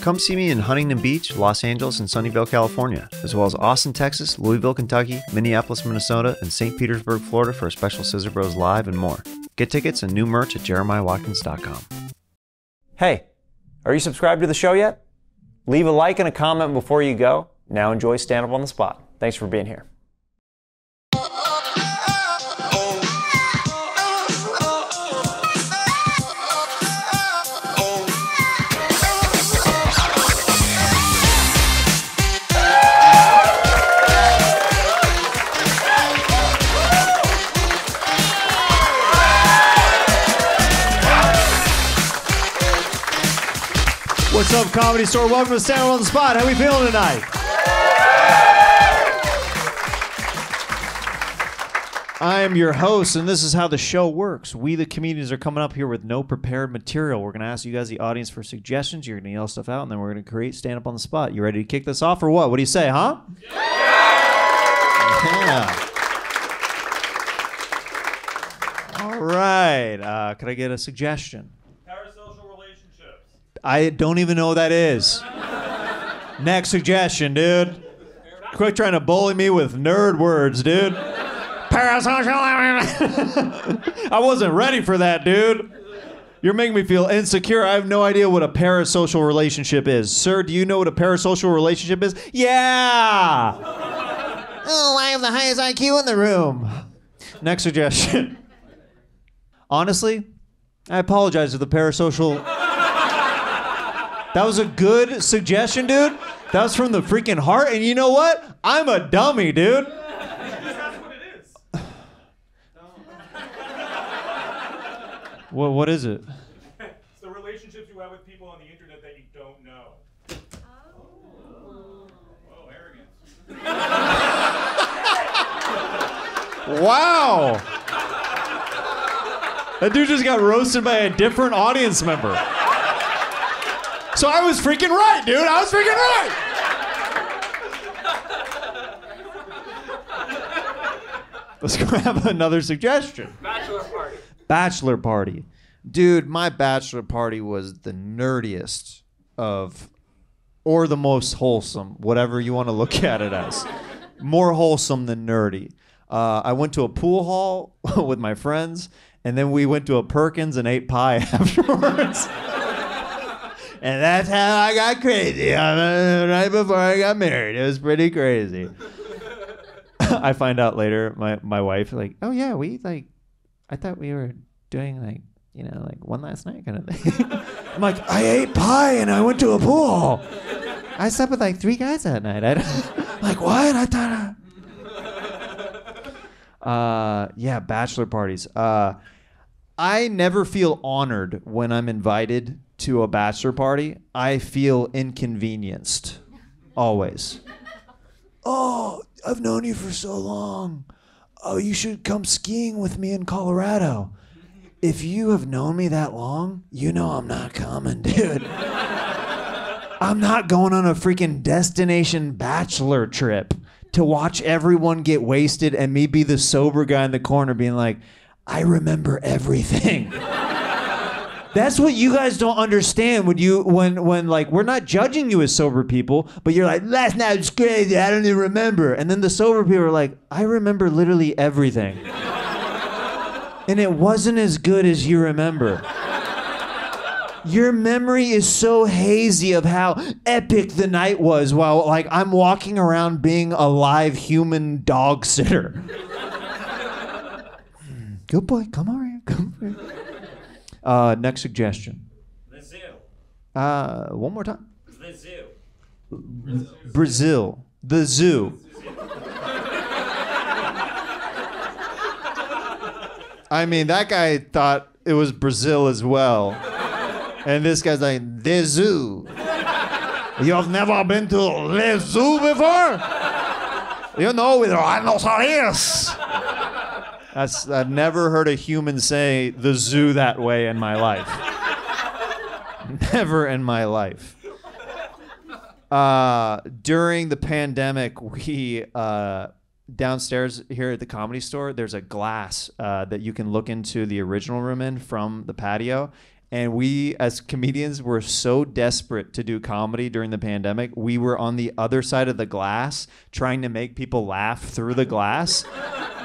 Come see me in Huntington Beach, Los Angeles, and Sunnyvale, California, as well as Austin, Texas, Louisville, Kentucky, Minneapolis, Minnesota, and St. Petersburg, Florida for a special Scissor Bros Live and more. Get tickets and new merch at jeremiahwatkins.com. Hey, are you subscribed to the show yet? Leave a like and a comment before you go. Now enjoy Stand Up on the Spot. Thanks for being here. Up, Comedy Store? Welcome to Stand Up on the Spot. How we feeling tonight? I am your host, and this is how the show works. We, the comedians, are coming up here with no prepared material. We're going to ask you guys, the audience, for suggestions. You're going to yell stuff out, and then we're going to create stand up on the spot. You ready to kick this off, or what? What do you say, huh? Yeah. All right. Uh, could I get a suggestion? I don't even know what that is. Next suggestion, dude. Quit trying to bully me with nerd words, dude. Parasocial. I wasn't ready for that, dude. You're making me feel insecure. I have no idea what a parasocial relationship is. Sir, do you know what a parasocial relationship is? Yeah. Oh, I have the highest IQ in the room. Next suggestion. Honestly, I apologize to the parasocial that was a good suggestion, dude. That was from the freaking heart. And you know what? I'm a dummy, dude. That's what it is. What, what is it? It's the relationships you have with people on the internet that you don't know. Oh, arrogance. Wow. That dude just got roasted by a different audience member. So I was freaking right, dude. I was freaking right. Let's grab another suggestion. Bachelor party. bachelor party. Dude, my bachelor party was the nerdiest of, or the most wholesome, whatever you want to look at it as. More wholesome than nerdy. Uh, I went to a pool hall with my friends, and then we went to a Perkins and ate pie afterwards. And that's how I got crazy uh, right before I got married. It was pretty crazy. I find out later, my, my wife, like, oh yeah, we like I thought we were doing like, you know, like one last night kind of thing. I'm like, I ate pie and I went to a pool. I slept with like three guys that night. I like what? I thought. I... Uh, yeah, bachelor parties. Uh, I never feel honored when I'm invited to a bachelor party. I feel inconvenienced, always. Oh, I've known you for so long oh, you should come skiing with me in Colorado. If you have known me that long, you know I'm not coming, dude. I'm not going on a freaking destination bachelor trip to watch everyone get wasted and me be the sober guy in the corner being like, I remember everything. That's what you guys don't understand when you when when like we're not judging you as sober people, but you're like last night was crazy. I don't even remember. And then the sober people are like, I remember literally everything, and it wasn't as good as you remember. Your memory is so hazy of how epic the night was while like I'm walking around being a live human dog sitter. Hmm, Good boy, come over here. Come over here. Uh, next suggestion. Zoo. Uh, one more time. The zoo. Brazil. The zoo. I mean, that guy thought it was Brazil as well. And this guy's like, the zoo. You've never been to the zoo before? You know, with rhinoceros. That's, I've never heard a human say the zoo that way in my life. Never in my life. Uh, during the pandemic, we uh, downstairs here at the comedy store, there's a glass uh, that you can look into the original room in from the patio. And we, as comedians, were so desperate to do comedy during the pandemic. We were on the other side of the glass trying to make people laugh through the glass.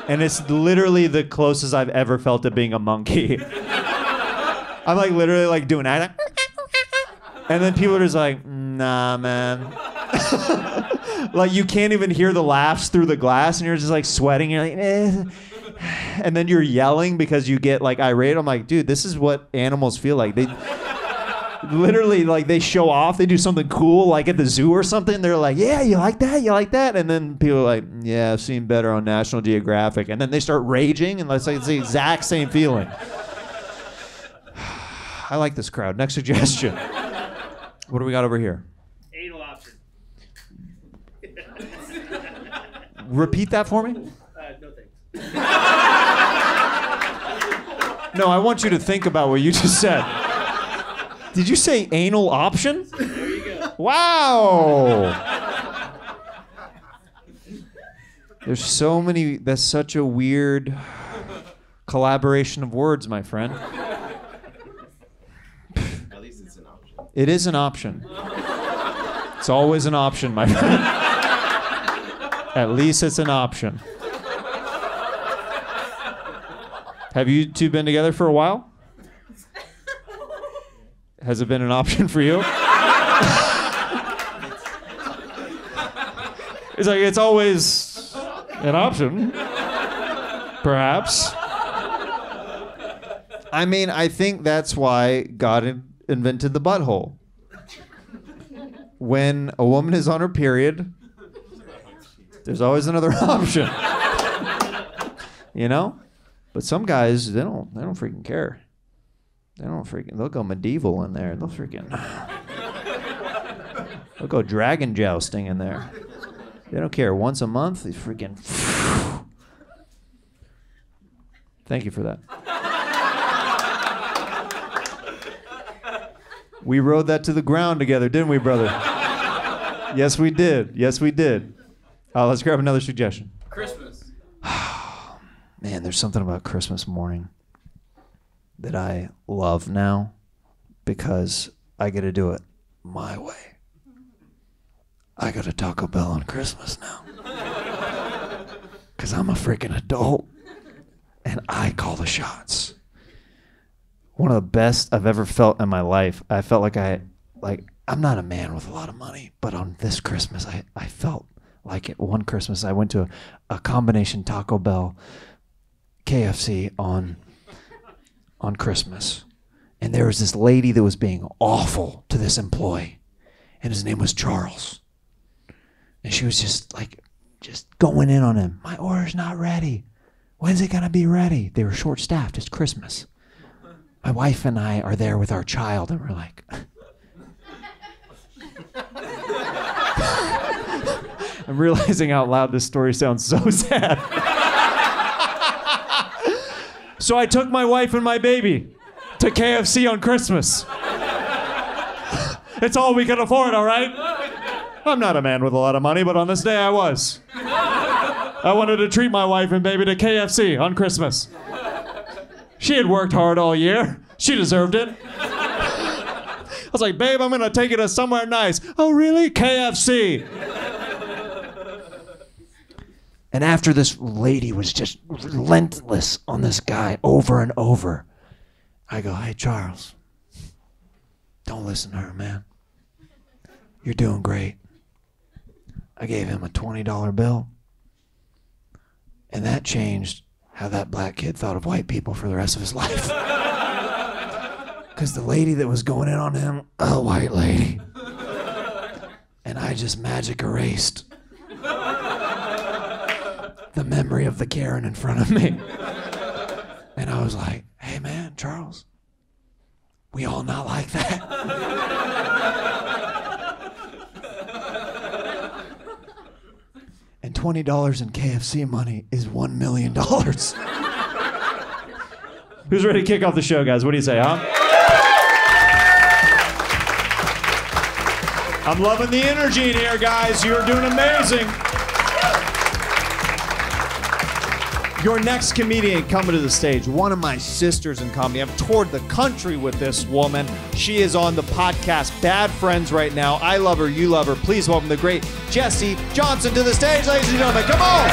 And it's literally the closest I've ever felt to being a monkey. I'm like literally like doing that. And then people are just like, nah, man. like you can't even hear the laughs through the glass and you're just like sweating. You're like, eh. And then you're yelling because you get like irate. I'm like, dude, this is what animals feel like. They literally like they show off, they do something cool like at the zoo or something. They're like, yeah, you like that? You like that? And then people are like, yeah, I've seen better on National Geographic. And then they start raging and it's like it's the exact same feeling. I like this crowd. Next suggestion. What do we got over here? Anal option. Repeat that for me. Uh, no thanks. No, I want you to think about what you just said. Did you say anal option? There you go. Wow. There's so many. That's such a weird collaboration of words, my friend. At least it's an option. It is an option. It's always an option, my friend. At least it's an option. Have you two been together for a while? Has it been an option for you? it's like it's always an option. Perhaps. I mean, I think that's why God in- invented the butthole. When a woman is on her period, there's always another option. you know? But some guys, they don't they don't freaking care. They don't freaking they'll go medieval in there. They'll freaking They'll go dragon jousting in there. They don't care. Once a month, they freaking Thank you for that. We rode that to the ground together, didn't we, brother? yes, we did. Yes, we did. Uh, let's grab another suggestion. Christmas. Man, there's something about Christmas morning that I love now because I get to do it my way. I go to Taco Bell on Christmas now because I'm a freaking adult and I call the shots. One of the best I've ever felt in my life. I felt like I, like, I'm not a man with a lot of money, but on this Christmas, I, I felt like it. One Christmas, I went to a, a combination Taco Bell KFC on on Christmas. And there was this lady that was being awful to this employee. And his name was Charles. And she was just like just going in on him. My order's not ready. When's it gonna be ready? They were short staffed, it's Christmas. My wife and I are there with our child, and we're like I'm realizing out loud this story sounds so sad. So I took my wife and my baby to KFC on Christmas. it's all we could afford, all right? I'm not a man with a lot of money, but on this day I was. I wanted to treat my wife and baby to KFC on Christmas. She had worked hard all year. She deserved it. I was like, babe, I'm gonna take you to somewhere nice. Oh, really? KFC. And after this lady was just relentless on this guy over and over, I go, hey, Charles, don't listen to her, man. You're doing great. I gave him a $20 bill, and that changed how that black kid thought of white people for the rest of his life. Because the lady that was going in on him, a white lady. And I just magic erased the memory of the Karen in front of me. And I was like, hey man, Charles, we all not like that. and $20 in KFC money is $1 million. Who's ready to kick off the show, guys? What do you say, huh? I'm loving the energy in here, guys. You're doing amazing. Your next comedian coming to the stage, one of my sisters in comedy. I've toured the country with this woman. She is on the podcast Bad Friends right now. I love her, you love her. Please welcome the great Jessie Johnson to the stage, ladies and gentlemen. Come on.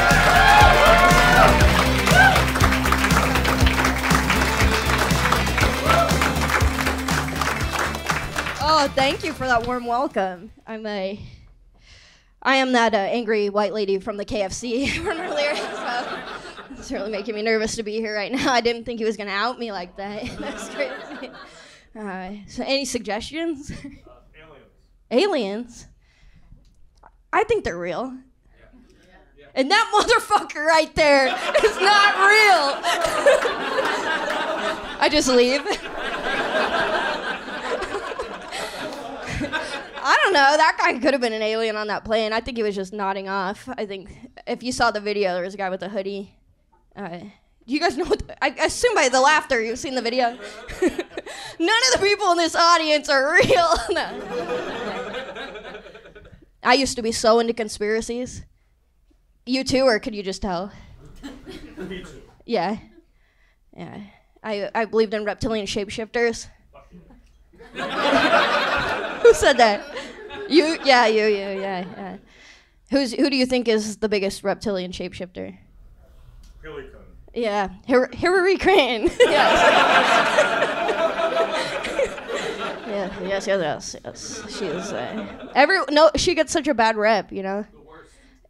Oh, thank you for that warm welcome. I'm a, I am that uh, angry white lady from the KFC from earlier. So it's really making me nervous to be here right now. I didn't think he was gonna out me like that. That's crazy. Uh, so, any suggestions? Aliens. Aliens. I think they're real. And that motherfucker right there is not real. I just leave. I don't know. That guy could have been an alien on that plane. I think he was just nodding off. I think if you saw the video, there was a guy with a hoodie. Uh, do you guys know? What I I assume by the laughter, you've seen the video. None of the people in this audience are real. No. I used to be so into conspiracies. You too, or could you just tell? Me too. Yeah. Yeah. I, I believed in reptilian shapeshifters. Who said that? You? Yeah, you, you, yeah, yeah. Who's who do you think is the biggest reptilian shapeshifter? Hillary. Yeah, Hir- Hillary Clinton. yes. yeah, yes, yes, yes, yes. She is. Uh, every no, she gets such a bad rep, you know.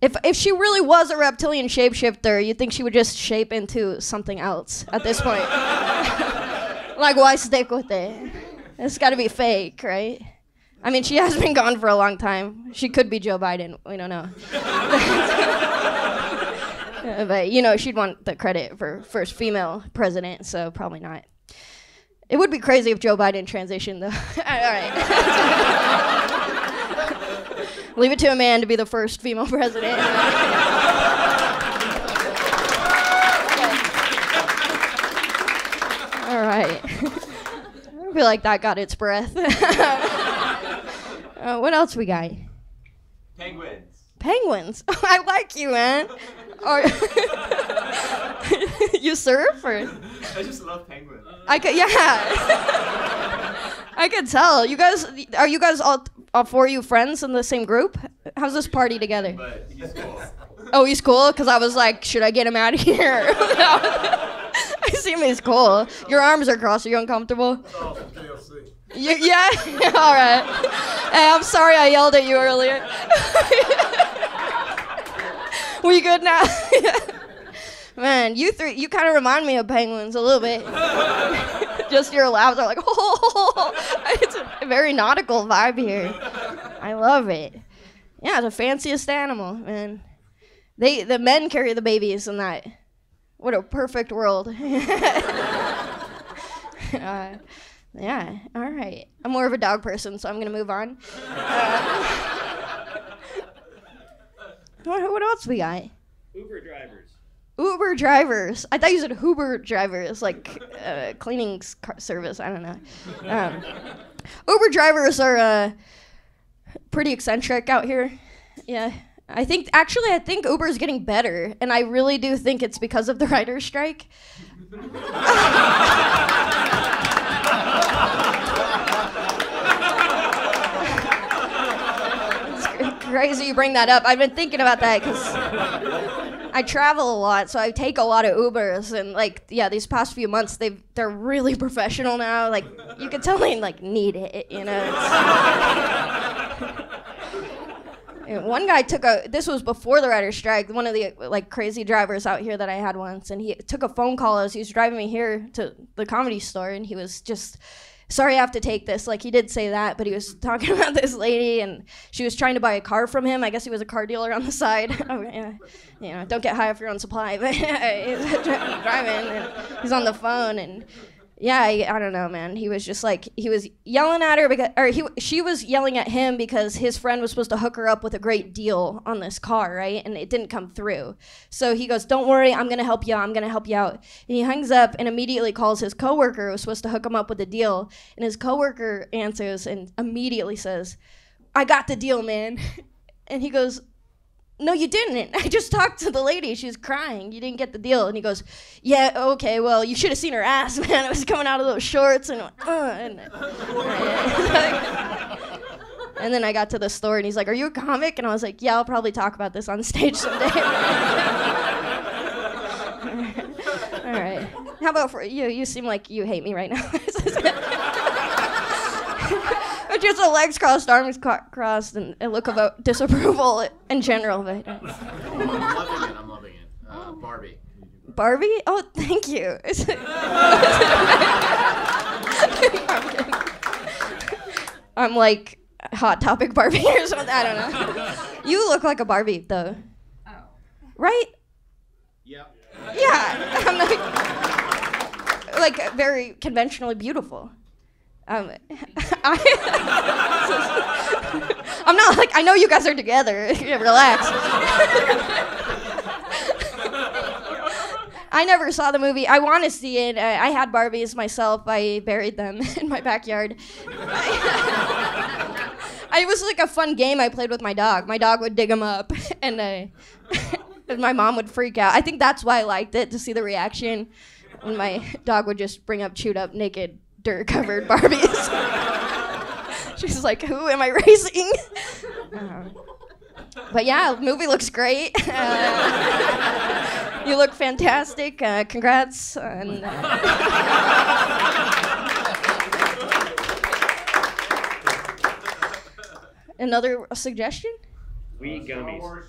If if she really was a reptilian shapeshifter, you'd think she would just shape into something else at this point. like, why stick with it? It's got to be fake, right? I mean, she has been gone for a long time. She could be Joe Biden. We don't know. Uh, but you know, she'd want the credit for first female president, so probably not. It would be crazy if Joe Biden transitioned, though. All right. Leave it to a man to be the first female president. All right. I feel like that got its breath. uh, what else we got? Penguins. Penguins. I like you, man. Or you surf or? I just love penguins. I could, yeah. I could tell. You guys, are you guys all, all four of you friends in the same group? How's this party together? But he's cool. Oh, he's cool? Because I was like, should I get him out of here? I see him, he's cool. Your arms are crossed. Are you uncomfortable? Oh, You, yeah? All right. Hey, I'm sorry I yelled at you earlier. we good now? Man, you three, you kind of remind me of penguins a little bit. Just your laughs are like, oh, it's a very nautical vibe here. I love it. Yeah, the fanciest animal, man. They, the men carry the babies in that. What a perfect world. uh, yeah, all right. I'm more of a dog person, so I'm gonna move on. Uh, what, what else we got? Uber drivers. Uber drivers. I thought you said Uber drivers, like uh, cleaning car service. I don't know. Um, Uber drivers are uh, pretty eccentric out here. Yeah. I think actually I think Uber is getting better, and I really do think it's because of the writer's strike. It's cr- crazy you bring that up. I've been thinking about that because I travel a lot, so I take a lot of Ubers, and like, yeah, these past few months, they they're really professional now. Like, you can tell they like need it, you know. One guy took a. This was before the writer's strike. One of the like crazy drivers out here that I had once, and he took a phone call as he was driving me here to the comedy store, and he was just. Sorry, I have to take this. Like he did say that, but he was mm-hmm. talking about this lady, and she was trying to buy a car from him. I guess he was a car dealer on the side. You know, don't get high off your own supply. But he's driving, and he's on the phone, and yeah, I, I don't know, man. He was just like he was yelling at her because, or he she was yelling at him because his friend was supposed to hook her up with a great deal on this car, right? And it didn't come through. So he goes, "Don't worry, I'm gonna help you. I'm gonna help you out." And he hangs up and immediately calls his coworker who was supposed to hook him up with a deal. And his coworker answers and immediately says, "I got the deal, man." And he goes, no, you didn't. I just talked to the lady. She was crying. You didn't get the deal. And he goes, yeah, okay, well, you should have seen her ass, man. It was coming out of those shorts. And, uh, and, and then I got to the store and he's like, are you a comic? And I was like, yeah, I'll probably talk about this on stage someday. All right. How about for you? You seem like you hate me right now. Just the legs crossed, arms cro- crossed, and a look of uh, disapproval in general. But I'm loving it. I'm loving it. Uh, Barbie. Barbie? Oh, thank you. I'm. I'm like Hot Topic Barbie or something. I don't know. You look like a Barbie, though. Oh. Right? Yep. Yeah. I'm like, like very conventionally beautiful. Um, I, I'm not like I know you guys are together. Relax. I never saw the movie. I want to see it. I, I had Barbies myself. I buried them in my backyard. it was like a fun game I played with my dog. My dog would dig them up, and, uh, and my mom would freak out. I think that's why I liked it to see the reaction when my dog would just bring up chewed up naked dirt covered Barbies. She's like, who am I racing? Uh, but yeah, movie looks great. Uh, you look fantastic. Uh, congrats. And, another suggestion? We gummies.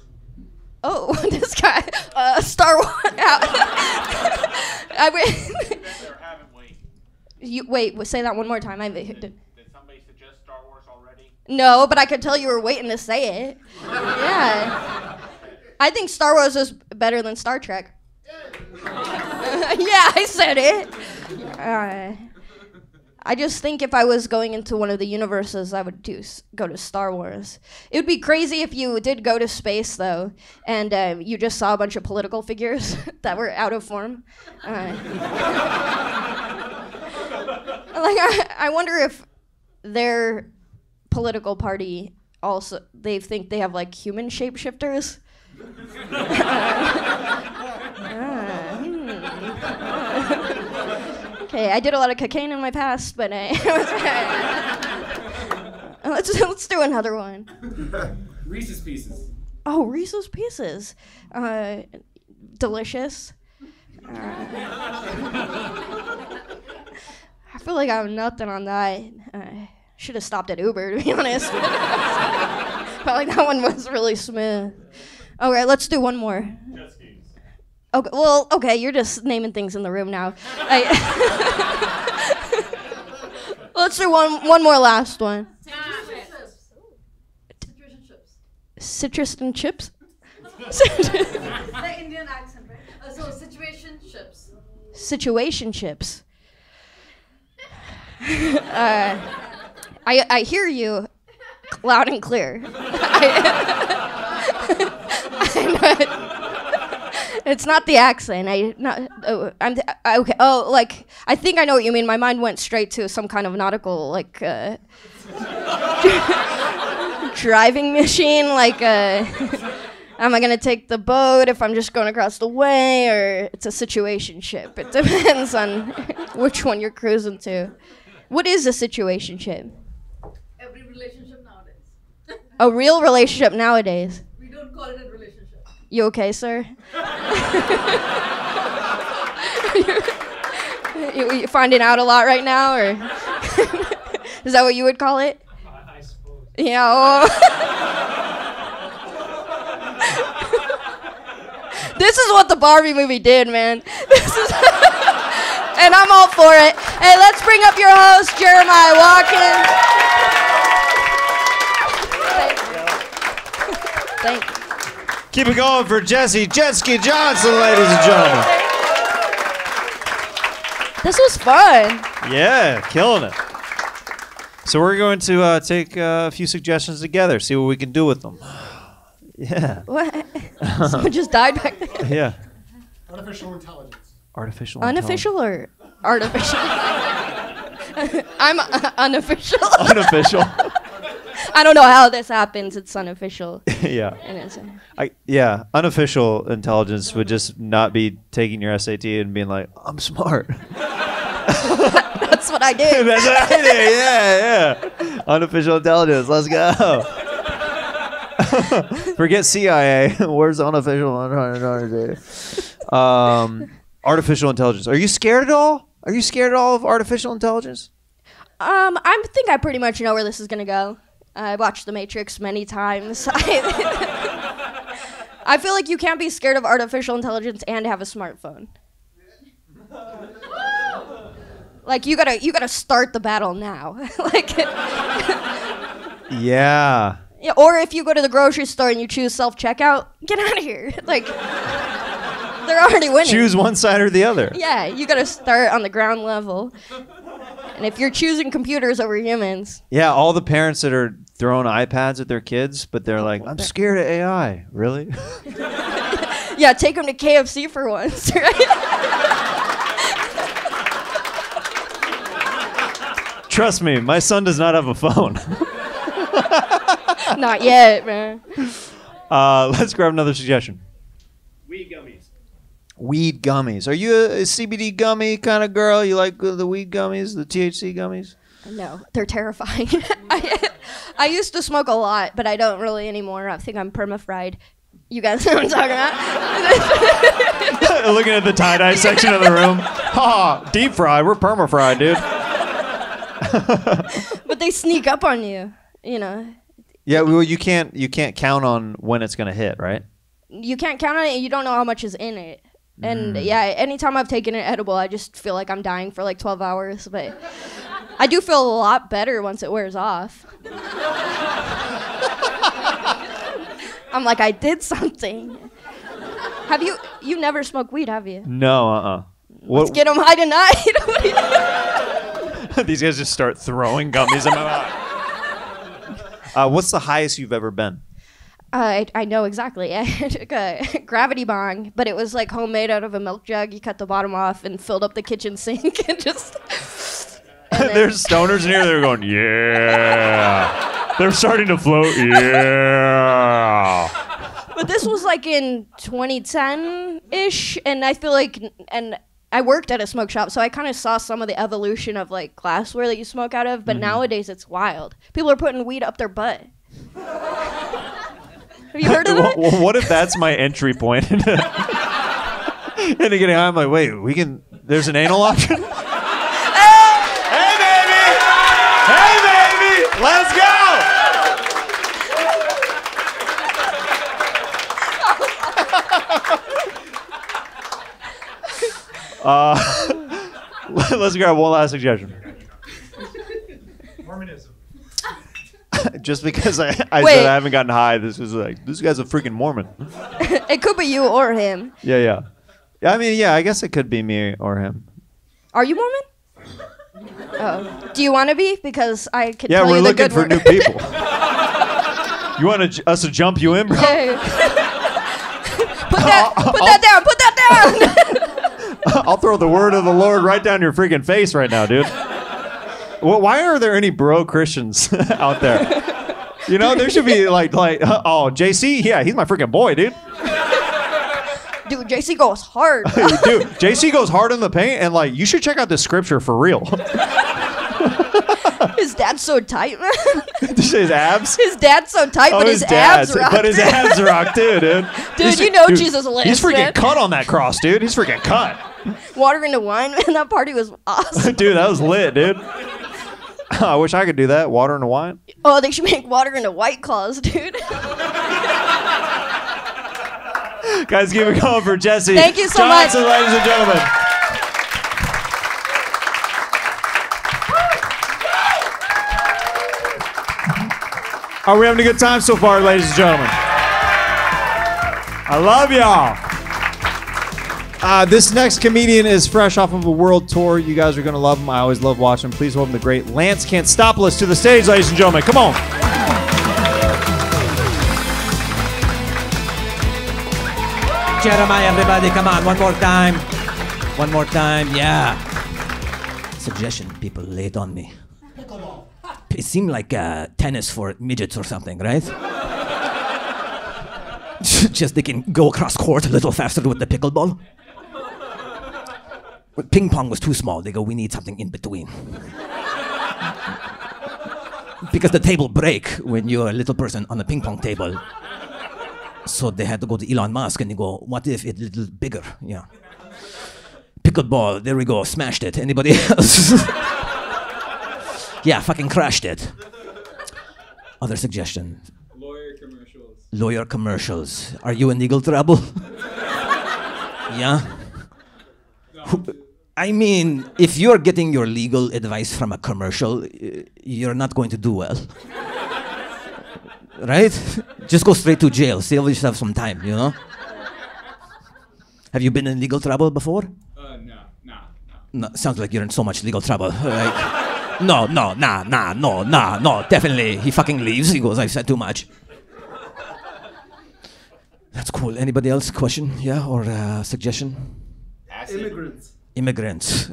Oh, this guy, uh, Star Wars. I wait. Or haven't we? You wait. Say that one more time. I Did somebody suggest Star Wars already? no, but I could tell you were waiting to say it. Yeah. I think Star Wars is better than Star Trek. yeah, I said it. Uh, I just think if I was going into one of the universes, I would do s- go to Star Wars. It would be crazy if you did go to space though, and um, you just saw a bunch of political figures that were out of form. Uh, like I, I wonder if their political party also they think they have like human shapeshifters. Ah, hmm. Okay, I did a lot of cocaine in my past, but uh, let's let's do another one. Reese's Pieces. Oh, Reese's Pieces, uh, delicious. Uh, I feel like I have nothing on that. I should have stopped at Uber, to be honest. Felt like that one was really smooth. Okay, let's do one more. Jet skis. Okay, well, okay, you're just naming things in the room now. I- let's do one one more last one. Citrus and chips. Citrus and chips? the Indian accent, right? Uh, so situation chips. Situation chips. Uh, I I hear you loud and clear. It's not the accent. I not. Oh, I'm uh, okay. Oh, like I think I know what you mean. My mind went straight to some kind of nautical like uh, driving machine. Like, uh, am I gonna take the boat if I'm just going across the way, or it's a situation ship? It depends on which one you're cruising to. What is a situation ship? Every relationship nowadays. A real relationship nowadays. We don't call it a relationship. You okay, sir? you, you finding out a lot right now, or is that what you would call it? I suppose. Yeah. oh. this is what the Barbie movie did, man. This is, and I'm all for it. Hey, let's bring up your host, Jeremiah Watkins. Thank you. Thank you. Keep it going for Jessie Jetski Johnson, ladies and gentlemen. This was fun. Yeah, killing it. So we're going to uh, take uh, a few suggestions together, see what we can do with them. Yeah, What? Someone just died back there. yeah. Artificial intelligence. Artificial. Unofficial or artificial? I'm uh, unofficial. Unofficial. I don't know how this happens. It's unofficial. yeah. And it's, I, yeah, unofficial intelligence would just not be taking your SAT and being like, "I'm smart." that's what I do. That's what I do. Yeah, yeah. Unofficial intelligence. Let's go. Forget CIA. Where's unofficial intelligence? Um, artificial intelligence. Are you scared at all? Are you scared at all of artificial intelligence? Um, I think I pretty much know where this is gonna go. I watched The Matrix many times. I, I feel like you can't be scared of artificial intelligence and have a smartphone. Like you gotta you gotta start the battle now. like Yeah. yeah, or if you go to the grocery store and you choose self checkout, get out of here. Like they're already winning. Choose one side or the other. Yeah, you gotta start on the ground level. And if you're choosing computers over humans, Yeah, all the parents that are throwing iPads at their kids, but they're like, "I'm scared of AI." Really? yeah, take them to KFC for once, right? Trust me, my son does not have a phone. Not yet, man. Uh, let's grab another suggestion. Weed gummies. Weed gummies. Are you a, a CBD gummy kind of girl? You like the weed gummies, the THC gummies? No, they're terrifying. I, I used to smoke a lot, but I don't really anymore. I think I'm perma-fried. You guys know what I'm talking about? Looking at the tie dye section of the room. Ha! Deep fry. We're perma fried, dude. but they sneak up on you. You know, Yeah, well, you can't you can't count on when it's gonna hit, right? you can't count on it. You don't know how much is in it. And Mm. yeah, anytime I've taken an edible, I just feel like I'm dying for like 12 hours. But I do feel a lot better once it wears off. I'm like, I did something. Have you? You never smoked weed, have you? No, uh, uh Let's get them high tonight. These guys just start throwing gummies in my mouth. Uh, what's the highest you've ever been? I, I know exactly. I took a gravity bong, but it was like homemade out of a milk jug. You cut the bottom off and filled up the kitchen sink and just. There's stoners in here. They're going, yeah. They're starting to float. Yeah. But this was like in 2010 ish, and I feel like, and I worked at a smoke shop, so I kind of saw some of the evolution of like glassware that you smoke out of. But Mhm. nowadays, it's wild. People are putting weed up their butt. Have you heard of that? Well, what if that's my entry point into, into getting high? I'm like, wait, we can. There's an anal option. hey, baby! Hey, baby! Let's go! Uh, let's grab one last suggestion. Mormonism. Just because I, I Wait. said I haven't gotten high, this is like this guy's a freaking Mormon. it could be you or him. Yeah, yeah. Yeah, I mean, yeah, I guess it could be me or him. Are you Mormon? Oh, do you want to be? Because I can Yeah, tell we're you the looking good for word. new people. you want to, us to jump you in, bro? Hey. put that, put that down, put that down. I'll throw the word of the Lord right down your freaking face right now, dude. Well, why are there any bro Christians out there? You know, there should be like, like, uh, oh, JC, yeah, he's my freaking boy, dude. Dude, JC goes hard. dude, JC goes hard in the paint, and like, you should check out this scripture for real. his dad's so tight, man. His abs? His dad's so tight, Oh, but his, abs rock. but his abs rock too, dude. Dude, He's- you know Jesus lives, He's freaking man. cut on that cross, dude. He's freaking cut. Water into wine, man. That party was awesome. dude, that was lit, dude. I wish I could do that. Water and wine. Oh, they should make water into white claws, dude. Guys, give it going for Jessie. Thank you so much. Johnson, ladies and gentlemen. Are we having a good time so far, ladies and gentlemen? I love y'all. Uh, this next comedian is fresh off of a world tour. You guys are going to love him. I always love watching him. Please welcome the great Lance Cantstopolis to the stage, ladies and gentlemen. Come on. Jeremiah, everybody, come on, one more time. One more time, yeah. Suggestion people laid on me. It seemed like uh, tennis for midgets or something, right? Just they can go across court a little faster with the pickleball. But ping pong was too small. They go, we need something in between. because the table break when you're a little person on a ping pong table. So they had to go to Elon Musk and they go, what if it's a little bigger? Yeah. Pickleball, there we go, smashed it. Anybody else? yeah, fucking crashed it. Other suggestion? Lawyer commercials. Lawyer commercials. Are you in legal trouble? yeah? I mean, if you're getting your legal advice from a commercial, you're not going to do well. right? Just go straight to jail. Save yourself some time, you know? Have you been in legal trouble before? Uh, no, nah, nah. No, sounds like you're in so much legal trouble. Like, no, no, nah, nah, no, nah, no, definitely. He fucking leaves. He goes, I've said too much. That's cool. Anybody else? Question? Yeah? Or uh, suggestion? Immigrants. Immigrants.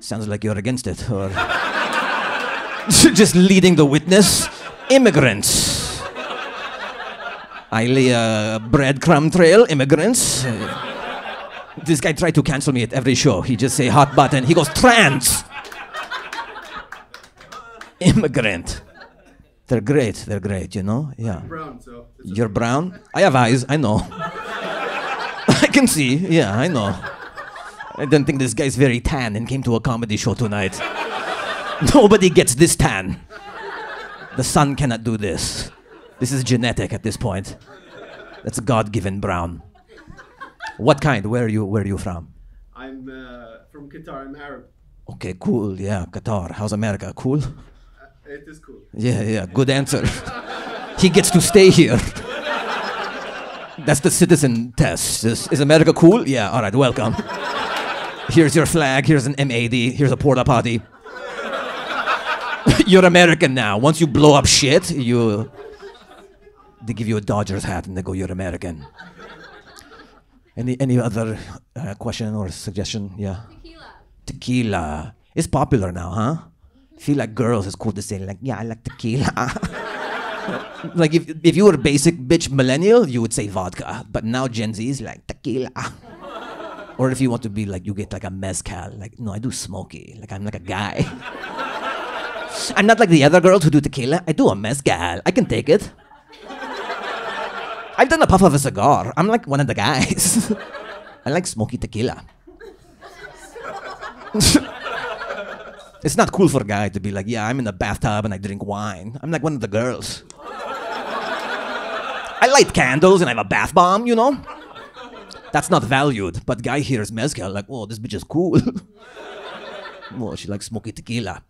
Sounds like you're against it. Or just leading the witness. Immigrants. I lay a breadcrumb trail. Immigrants. This guy tried to cancel me at every show. He just say hot button. He goes trans. Immigrant. They're great. They're great. You know. Yeah. Brown, so. it's You're brown. I have eyes. I know. I can see. Yeah, I know. I don't think this guy's very tan and came to a comedy show tonight. Nobody gets this tan. The sun cannot do this. This is genetic at this point. That's God-given brown. What kind? Where are you? Where are you from? I'm uh, from Qatar. I'm Arab. Okay, cool. Yeah, Qatar. How's America? Cool. It is cool. Yeah, yeah. Good answer. he gets to stay here. That's the citizen test. Is, is America cool? Yeah. All right. Welcome. Here's your flag. Here's an M80. Here's a porta potty. You're American now. Once you blow up shit, you they give you a Dodgers hat and they go, "You're American." Any any other uh, question or suggestion? Yeah. Tequila. Tequila. It's popular now, huh? Feel like girls is cool to say like, "Yeah, I like tequila." like if if you were a basic bitch millennial, you would say vodka. But now Gen Z is like tequila. Or if you want to be like, you get like a mezcal. Like, no, I do smoky. Like I'm like a guy. I'm not like the other girls who do tequila. I do a mezcal. I can take it. I've done a puff of a cigar. I'm like one of the guys. I like smoky tequila. it's not cool for a guy to be like, yeah, I'm in the bathtub and I drink wine. I'm like one of the girls. I light candles and I have a bath bomb, you know? That's not valued. But guy hears mezcal, like, oh, this bitch is cool. oh, she likes smoky tequila.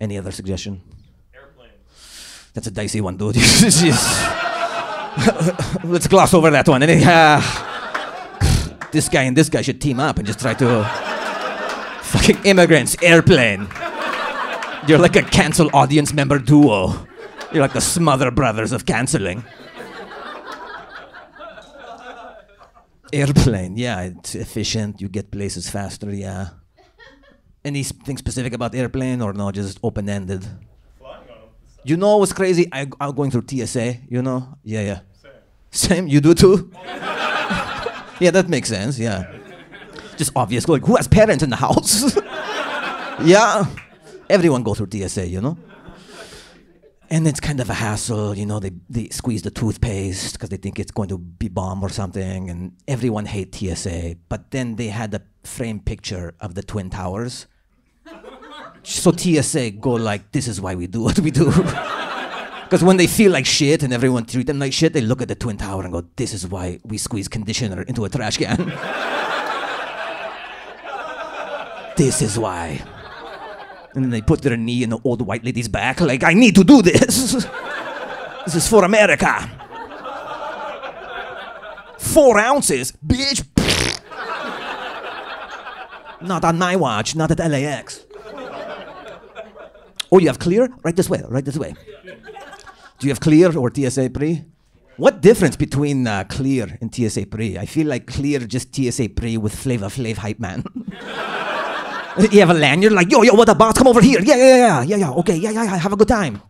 Any other suggestion? Airplane. That's a dicey one, dude. Let's gloss over that one. Any- uh, this guy and this guy should team up and just try to. Fucking immigrants, airplane. You're like a cancel audience member duo. You're like the Smother Brothers of canceling. Airplane, yeah, it's efficient. You get places faster, yeah. Anything specific about airplane or no, just open ended? You know what's crazy? I, I'm going through TSA, you know? Yeah, yeah. Same. you do too? yeah, that makes sense, yeah. Just obvious. Like, who has parents in the house? yeah. Everyone goes through TSA, you know? And it's kind of a hassle, you know, they, they squeeze the toothpaste because they think it's going to be bomb or something, and everyone hates TSA. But then they had a frame picture of the Twin Towers. So TSA go like, this is why we do what we do. Because when they feel like shit and everyone treat them like shit, they look at the Twin Tower and go, this is why we squeeze conditioner into a trash can. this is why. And then they put their knee in the old white lady's back, like, I need to do this. this is for America. Four ounces, bitch. not on my watch, not at LAX. Oh, you have clear? Right this way, right this way. Do you have clear or TSA pre? What difference between uh, clear and TSA pre? I feel like clear just TSA pre with Flavor Flav hype man. you have a lanyard like, yo, yo, what up, boss? Come over here. Yeah, yeah, yeah, yeah, yeah. Okay, yeah, yeah, yeah. Have a good time.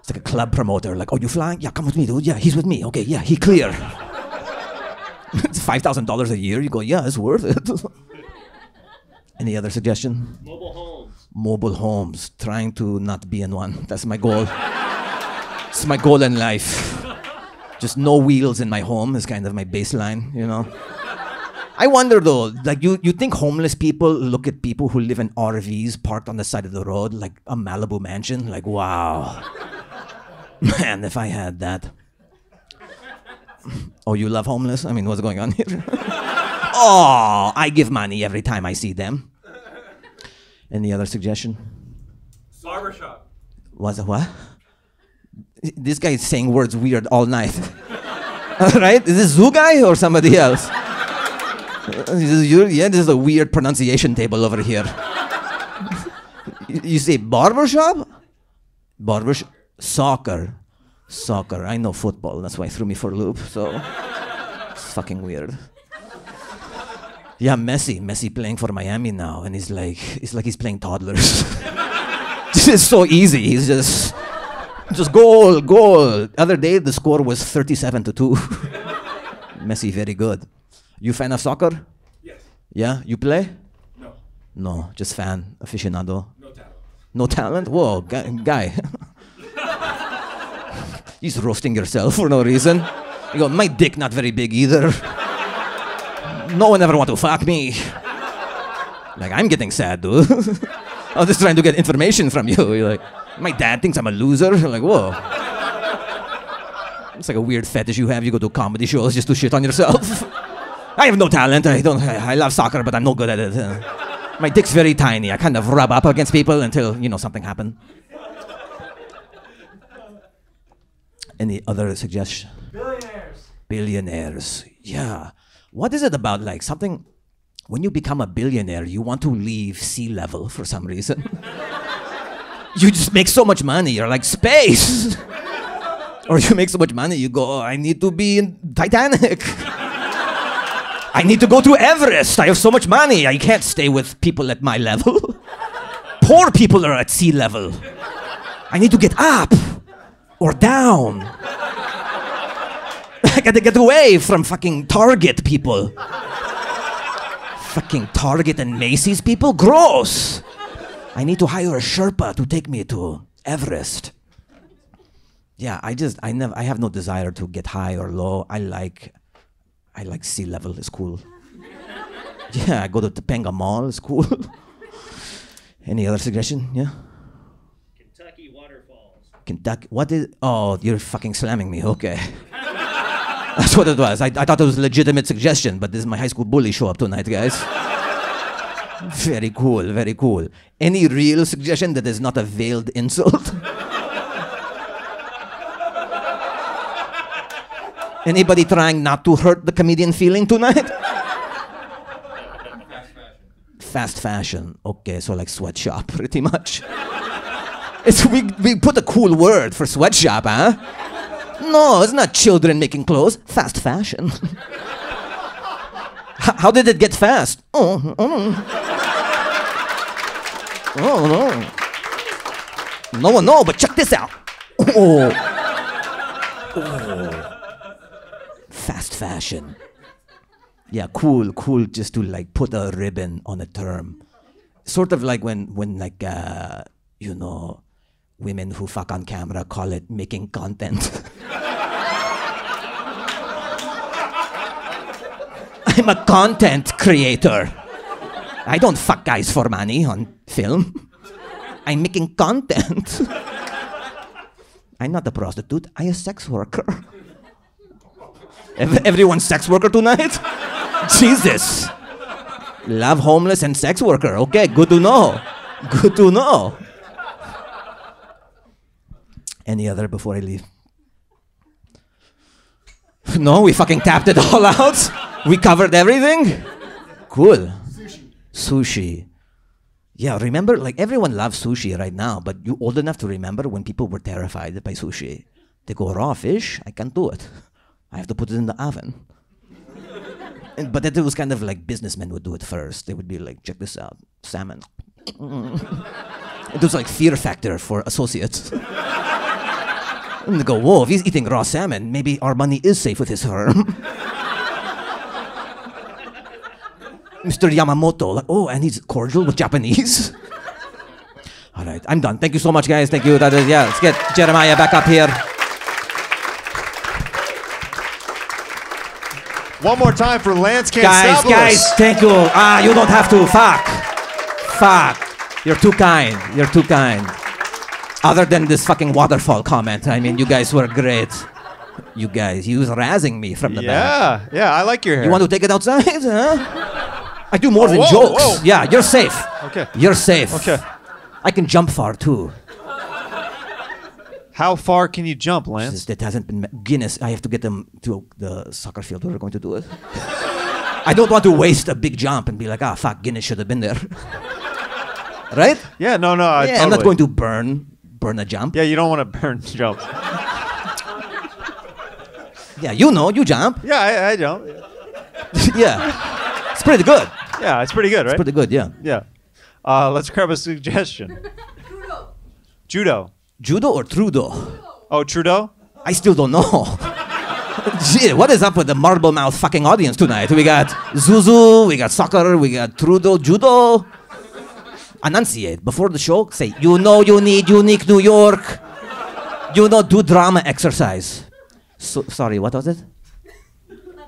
It's like a club promoter. Like, oh, you flying? Yeah, come with me, dude. Yeah, he's with me. Okay, yeah, he clear. it's five thousand dollars a year. You go, yeah, it's worth it. Any other suggestion? Mobile homes. Mobile homes. Trying to not be in one. That's my goal. it's my goal in life. Just no wheels in my home is kind of my baseline, you know. I wonder though, like you, you think homeless people look at people who live in RVs parked on the side of the road, like a Malibu mansion, like wow, man, if I had that. Oh, you love homeless? I mean, what's going on here? oh, I give money every time I see them. Any other suggestion? Barbershop. Was it what? This guy is saying words weird all night. right? Is this Zoo guy or somebody else? Yeah, this is a weird pronunciation table over here. you, say barbershop? Barbershop? Soccer. Soccer. I know football. That's why it threw me for a loop. So it's fucking weird. Yeah, Messi. Messi playing for Miami now, and he's like, it's like he's playing toddlers. this is so easy. He's just, just goal, goal. Other day the score was 37 to two. Messi very good. You fan of soccer? Yes. Yeah, you play? No. No, just fan, aficionado. No talent. No talent? Whoa, guy. He's roasting yourself for no reason. You go, my dick not very big either. No one ever want to fuck me. Like, I'm getting sad, dude. I was just trying to get information from you. You're like, my dad thinks I'm a loser. You're like, whoa. It's like a weird fetish you have. You go to comedy shows just to shit on yourself. I have no talent. I don't. I, I love soccer, but I'm no good at it. Uh, my dick's very tiny. I kind of rub up against people until you know something happened. Any other suggestion? Billionaires. Billionaires. Yeah. What is it about like something? When you become a billionaire, you want to leave sea level for some reason. you just make so much money. You're like space. or you make so much money, you go, oh, I need to be in Titanic. I need to go to Everest. I have so much money. I can't stay with people at my level. Poor people are at sea level. I need to get up or down. I gotta get away from fucking Target people. fucking Target and Macy's people? Gross. I need to hire a Sherpa to take me to Everest. Yeah, I just I never I have no desire to get high or low. I like I like sea level. It's cool. Yeah, I go to Topanga Mall. It's cool. Any other suggestion? Yeah. Kentucky waterfalls. Kentucky. What is? Oh, you're fucking slamming me. Okay. That's what it was. I, I thought it was a legitimate suggestion, but this is my high school bully show up tonight, guys. very cool, very cool. Any real suggestion that is not a veiled insult? Anybody trying not to hurt the comedian feeling tonight? Fast fashion. Okay, so like sweatshop, pretty much. It's, we, we put a cool word for sweatshop, huh? No, it's not children making clothes. Fast fashion. H- how did it get fast? Oh, oh. Oh, no. No one but check this out. Oh. oh. Fast fashion. Yeah, cool, cool just to like put a ribbon on a term. Sort of like when when like uh you know women who fuck on camera call it making content. I'm a content creator. I don't fuck guys for money on film. I'm making content. I'm not a prostitute, I'm a sex worker. Ev- Everyone's sex worker tonight? Jesus. Love homeless and sex worker. Okay, good to know. Good to know. Any other before I leave? No, we fucking tapped it all out. We covered everything. Cool. Sushi. Sushi. Yeah, remember, like everyone loves sushi right now, but you old enough to remember when people were terrified by sushi. They go raw fish. I can't do it. I have to put it in the oven. And, but that it was kind of like businessmen would do it first. They would be like, check this out, salmon. it was like fear factor for associates. and they go, whoa, if he's eating raw salmon, maybe our money is safe with his firm. Mr. Yamamoto, like, oh, and he's cordial with Japanese. All right, I'm done. Thank you so much, guys. Thank you. That is, yeah, let's get Jeremiah back up here. One more time for Lance Guys, guys, thank you. Ah, you don't have to. Fuck. Fuck. You're too kind. You're too kind. Other than this fucking waterfall comment, I mean, you guys were great. You guys, he was razzing me from the back. Yeah, yeah, I like your hair. You want to take it outside? Huh? I do more than Whoa, jokes. whoa. Yeah, you're safe. Okay. You're safe. Okay. I can jump far too. How far can you jump, Lance? That hasn't been Guinness. I have to get them to the soccer field where we're going to do it. I don't want to waste a big jump and be like, ah, fuck, Guinness should have been there. right? Yeah, no, no. I yeah, I'm not going to burn burn a jump. Yeah, you don't want to burn jump. Yeah, you know, you jump. Yeah, I, I don't. yeah, it's pretty good. Yeah, it's pretty good, right? It's pretty good. Yeah. Yeah. Uh, let's grab a suggestion. Judo. Judo or Trudeau? Oh, Trudeau. I still don't know. Gee, what is up with the marble mouth fucking audience tonight? We got Zuzu, we got soccer, we got Trudeau, judo. Enunciate before the show. Say, you know, you need unique New York. You know, do drama exercise. So, sorry, what was it?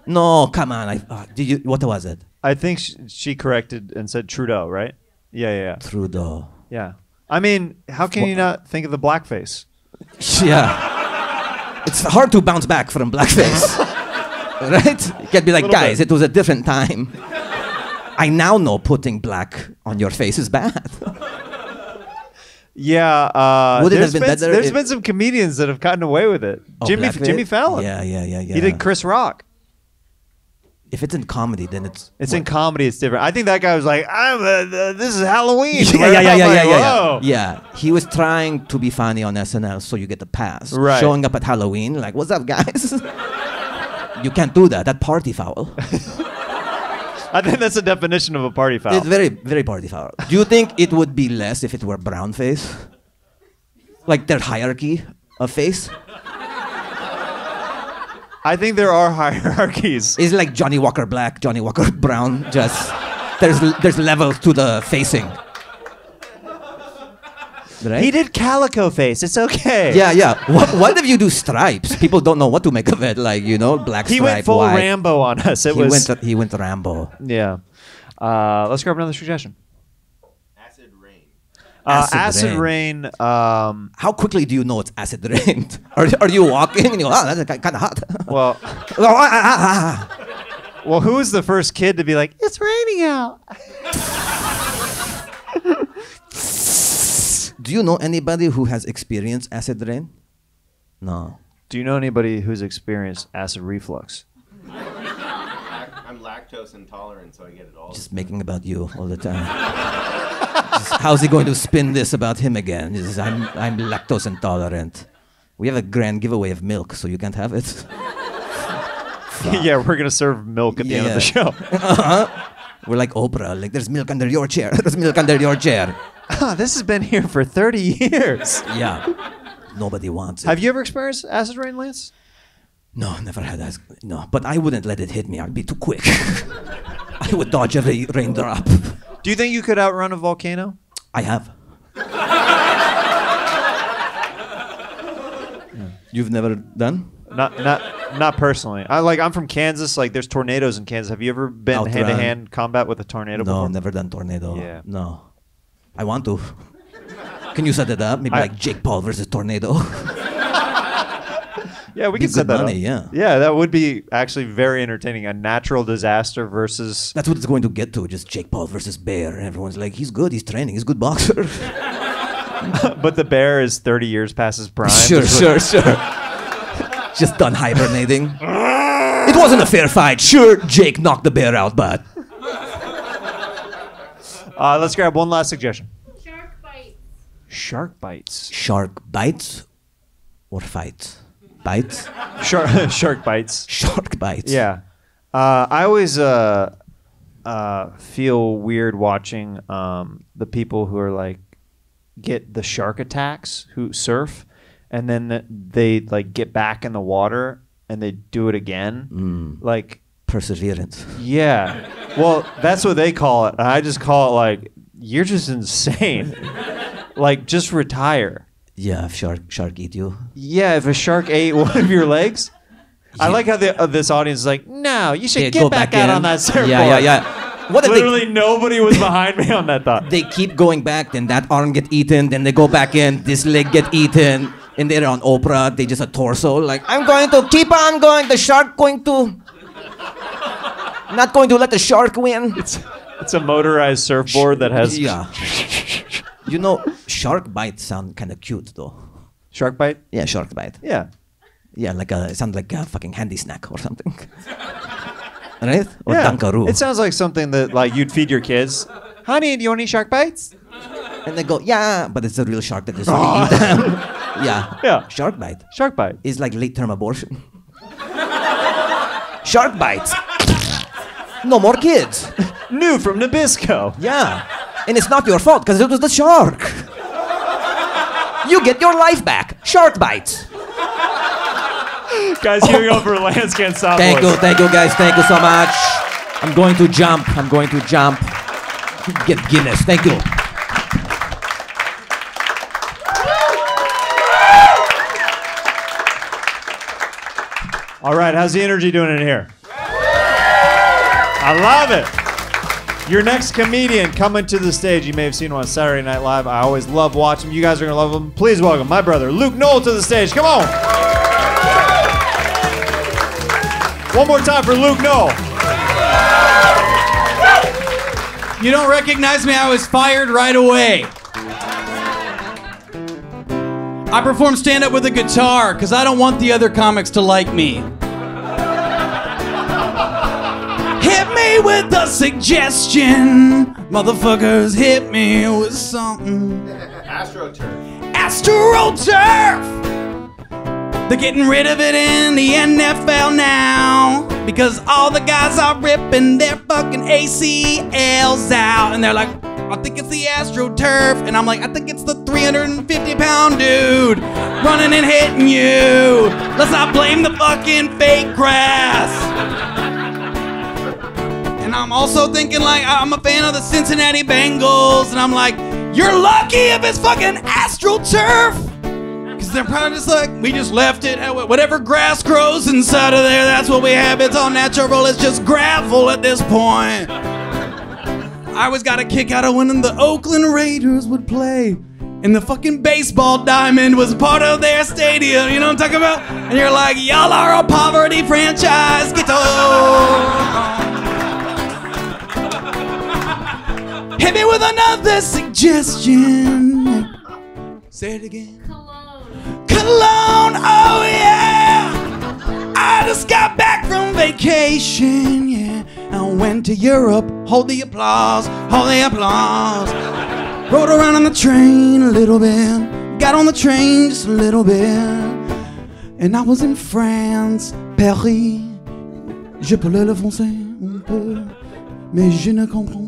No, come on. I, uh, did you? What was it? I think sh- she corrected and said Trudeau, right? Yeah, yeah, yeah. Trudeau. Yeah. I mean, how can you not think of the blackface? Yeah. It's hard to bounce back from blackface. right? You can be like, guys, bit. it was a different time. I now know putting black on your face is bad. Yeah. Uh, Would it there's have been been, better There's if- been some comedians that have gotten away with it. Oh, Jimmy blackface? Jimmy Fallon. Yeah, yeah, yeah, yeah. He did Chris Rock. If it's in comedy, then it's. It's in comedy. It's different. I think that guy was like, "I'm uh, uh, this is Halloween." Yeah, yeah, yeah, yeah, like, yeah, yeah, yeah. Yeah, he was trying to be funny on SNL, so you get the pass. Right. Showing up at Halloween, like, what's up, guys? you can't do that. That party foul. I think that's the definition of a party foul. It's very, very party foul. Do you think it would be less if it were brown face? Like their hierarchy of face? I think there are hierarchies. It's like Johnnie Walker Black, Johnnie Walker Brown. Just there's there's levels to the facing. Right? He did calico face. It's okay. Yeah, yeah. What, what if you do stripes? People don't know what to make of it. Like you know, black He stripe, went full white. Rambo on us. It he was. went. he went Rambo. yeah. Uh, let's grab another suggestion. Acid rain. Uh, Acid acid, rain. um, How quickly do you know it's acid rain? are, are you walking and you go, oh, that's kind of hot? well, ah, ah, ah, ah. well, who was the first kid to be like, "It's raining out"? Do you know anybody who has experienced acid rain? No. Do you know anybody who's experienced acid reflux? I'm lactose intolerant, so I get it all. Just making about you all the time. How's he going to spin this about him again? Just, I'm, I'm lactose intolerant. We have a grand giveaway of milk, so you can't have it. yeah, we're gonna serve milk at the end of the show. uh-huh. We're like Oprah. Like, there's milk under your chair. There's milk under your chair. Ah, this has been here for 30 years. Yeah. Nobody wants it. Have you ever experienced acid rain, Lance? No, never had that. No, but I wouldn't let it hit me. I'd be too quick. I would dodge every raindrop. Do you think you could outrun a volcano? I have. You've never done? Not, not, not personally. I like. I'm from Kansas. Like, there's tornadoes in Kansas. Have you ever been Outrun. hand to hand combat with a tornado No, before? never done tornado. Yeah. No. I want to. Can you set it up? Maybe I- like Jake Paul versus tornado. Yeah, we Be can set that money, up. yeah. yeah, that would be actually very entertaining. A natural disaster versus. That's what it's going to get to. Just Jake Paul versus Bear, and everyone's like, he's good. He's training. He's a good boxer. but the bear is 30 years past his prime. Sure, sure, like- sure. Just done hibernating. it wasn't a fair fight. Sure, Jake knocked the bear out, but Uh, let's grab one last suggestion. Shark bites. Shark bites. shark bites or fights? Bites? Shark, shark bites. Shark bites. Yeah. Uh, I always uh, uh, feel weird watching um, the people who are like get the shark attacks who surf, and then th- they like get back in the water and they do it again. Mm. Like Perseverance. yeah, well that's what they call it. I just call it like you're just insane. like just retire. Yeah, if shark shark eat you. Yeah, if a shark ate one of your legs. I like how the, uh, this audience is like, no, you should get back, back out on that surfboard. Yeah, yeah, yeah. What if they- Literally nobody was behind me on that thought. They keep going back, then that arm get eaten, then they go back in, this leg get eaten, and they're on Oprah, they just a torso, like, I'm going to keep on going, the shark going to... Not going to let the shark win. It's, it's a motorized surfboard that has Yeah. You know, shark bite sound kind of cute, though. shark bite. Yeah, shark bite. Yeah, Yeah, like a, it sounds like a fucking handy snack or something. right? Or yeah. Dunkaroo. It sounds like something that like you'd feed your kids. Honey, do you want any shark bites? and they go, yeah, but it's a real shark that just really eat them. yeah. Yeah. Shark bite. Shark bite. is like late term abortion. Shark bites. No more kids. New from Nabisco. Yeah. And it's not your fault because it was the shark. You get your life back. Shark bites. Guys, giving up for Lance Can't Stop Thank Boys. you, thank you guys, thank you so much. I'm going to jump. I'm going to jump. Get Guinness. Thank you. All right, how's the energy doing in here? I love it. Your next comedian coming to the stage. You may have seen him on Saturday Night Live. I always love watching him. You guys are going to love him. Please welcome my brother, Luke Null, to the stage. Come on. One more time for Luke Null. You don't recognize me, I was fired right away. I perform stand up with a guitar because I don't want the other comics to like me. Me with a suggestion. Motherfuckers, hit me with something. AstroTurf. AstroTurf! They're getting rid of it in the NFL now because all the guys are ripping their fucking ACLs out. And they're like, I think it's the AstroTurf. And I'm like, I think it's the 350 pound dude running and hitting you. Let's not blame the fucking fake grass. And I'm also thinking, like, I'm a fan of the Cincinnati Bengals. And I'm like, you're lucky if it's fucking AstroTurf. Because they're probably just like, we just left it. Whatever grass grows inside of there, that's what we have. It's all natural. It's just gravel at this point. I always got a kick out of when the Oakland Raiders would play. And the fucking baseball diamond was part of their stadium. You know what I'm talking about? And you're like, y'all are a poverty franchise. Get. Hit me with another suggestion. Say it again. Cologne, Cologne, oh yeah. I just got back from vacation, yeah. I went to Europe, hold the applause, hold the applause. Rode around on the train a little bit, got on the train just a little bit. And I was in France, Paris. Je parlais le français un peu, mais je ne comprends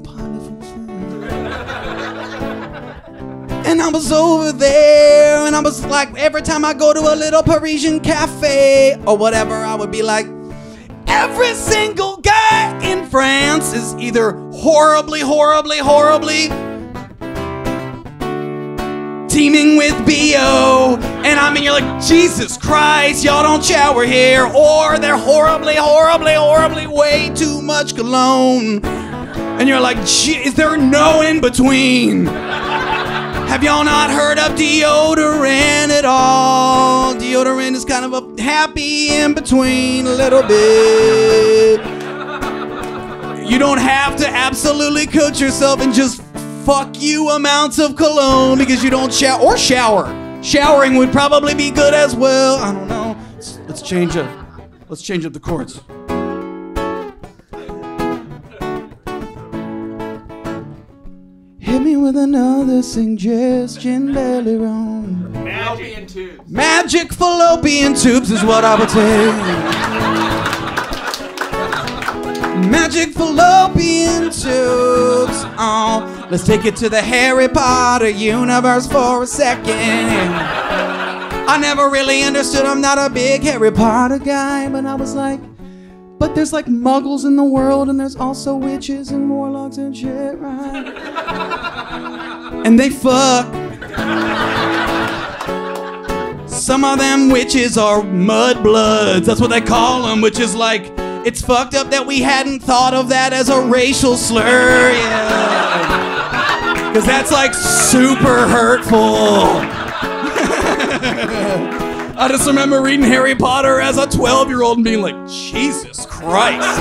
And I was over there, and I was like, every time I go to a little Parisian cafe or whatever, I would be like, every single guy in France is either horribly, horribly, horribly teaming with BO. And I mean, you're like, Jesus Christ, y'all don't shower here. Or they're horribly, horribly, horribly way too much cologne. And you're like, is there no in between? Have y'all not heard of deodorant at all? Deodorant is kind of a happy in between a little bit. You don't have to absolutely coach yourself and just fuck you amounts of cologne because you don't shower or shower. Showering would probably be good as well. I don't know. Let's, let's change up. Let's change up the chords. With another suggestion, belly room. Fallopian tubes. Magic fallopian tubes is what I would say. Magic fallopian tubes. Oh, let's take it to the Harry Potter universe for a second. I never really understood. I'm not a big Harry Potter guy, but I was like, but there's like muggles in the world, and there's also witches and warlocks and shit, right? And they fuck. Some of them witches are mudbloods. That's what they call them, which is like, it's fucked up that we hadn't thought of that as a racial slur. Yeah. Because that's like super hurtful. I just remember reading Harry Potter as a 12 year old and being like, Jesus Christ.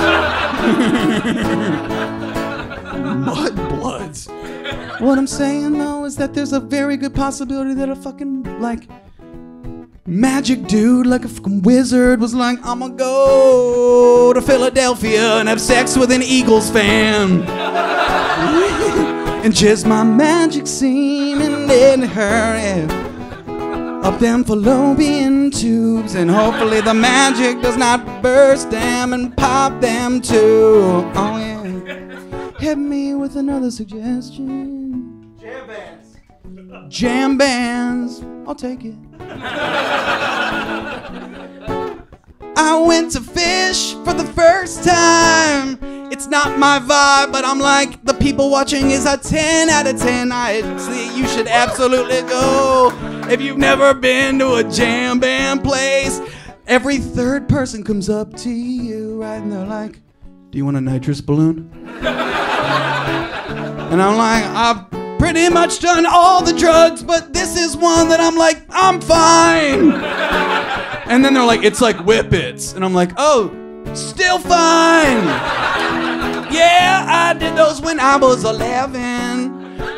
Mudbloods. What I'm saying though is that there's a very good possibility that a fucking, like, magic dude, like a fucking wizard, was like, I'm gonna go to Philadelphia and have sex with an Eagles fan. and just my magic seeming in her. yeah up them fallopian tubes, and hopefully the magic does not burst them and pop them too. Oh yeah. Hit me with another suggestion. Jam bands. Jam bands. I'll take it. I went to Phish for the first time. It's not my vibe, but I'm like, the people watching is a 10 out of 10. I see you should absolutely go. If you've never been to a jam band place, every third person comes up to you, right? And they're like, Do you want a nitrous balloon? and I'm like, I've pretty much done all the drugs, but this is one that I'm like, I'm fine. And then they're like, it's like whippets. And I'm like, oh, still fine. Yeah, I did those when I was 11.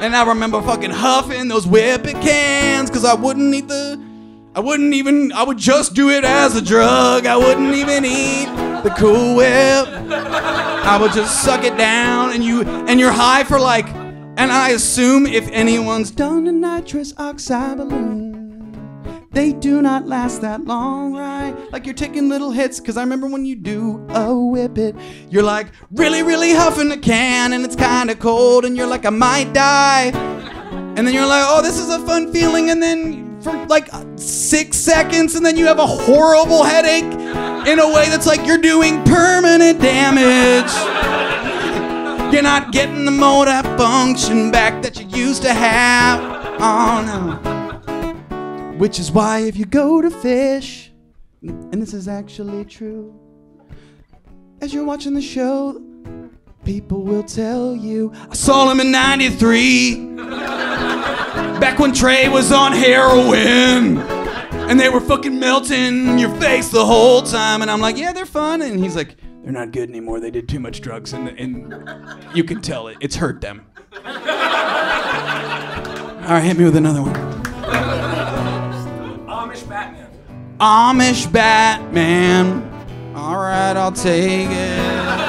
And I remember fucking huffing those whippet cans because I wouldn't eat the. I wouldn't even. I would just do it as a drug. I wouldn't even eat the Cool Whip. I would just suck it down, and you and you're high for like. And I assume if anyone's done a nitrous oxide balloon, they do not last that long, right? Like you're taking little hits, because I remember when you do a whip it, you're like really, really huffing a can, and it's kind of cold, and you're like, I might die. And then you're like, oh, this is a fun feeling, and then for like six seconds, and then you have a horrible headache in a way that's like you're doing permanent damage. You're not getting the motor function back that you used to have. Oh no. Which is why if you go to Phish, and this is actually true, as you're watching the show, people will tell you, I saw him in 93. Back when Trey was on heroin. And they were fucking melting your face the whole time. And I'm like, yeah, they're fun. And he's like, they're not good anymore. They did too much drugs. And, and you can tell it. It's hurt them. All right, hit me with another one. Amish Batman. Amish Batman. All right, I'll take it.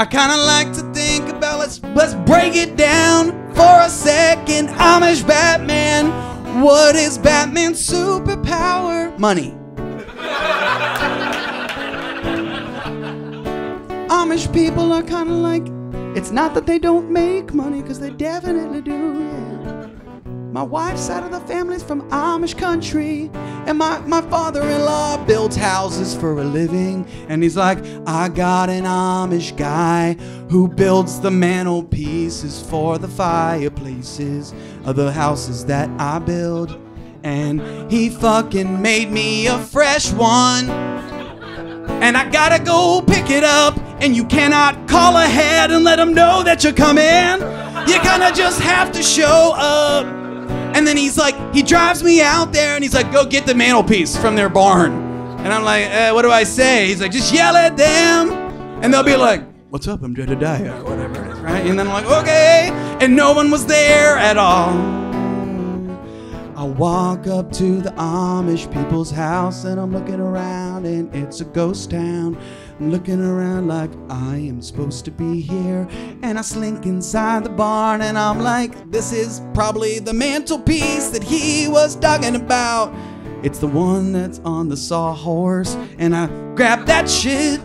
I kind of like to think about let's let's break it down for a second. Amish Batman. What is Batman's superpower? Money. Amish people are kind of like it's not that they don't make money because they definitely do. Yeah. My wife's side of the family's from Amish country, and my, my father in law builds houses for a living. And he's like, I got an Amish guy who builds the mantelpieces for the fireplaces of the houses that I build. And he fucking made me a fresh one. And I gotta go pick it up, and you cannot call ahead and let them know that you're coming. You kinda just have to show up. And then he's like, he drives me out there and he's like, go get the mantelpiece from their barn. And I'm like, uh, what do I say? He's like, just yell at them. And they'll be like, what's up? I'm Jedediah, or whatever it is, right? And then I'm like, okay. And no one was there at all. I walk up to the Amish people's house and I'm looking around and it's a ghost town. Looking around like I am supposed to be here. And I slink inside the barn and I'm like, this is probably the mantelpiece that he was talking about. It's the one that's on the sawhorse. And I grab that shit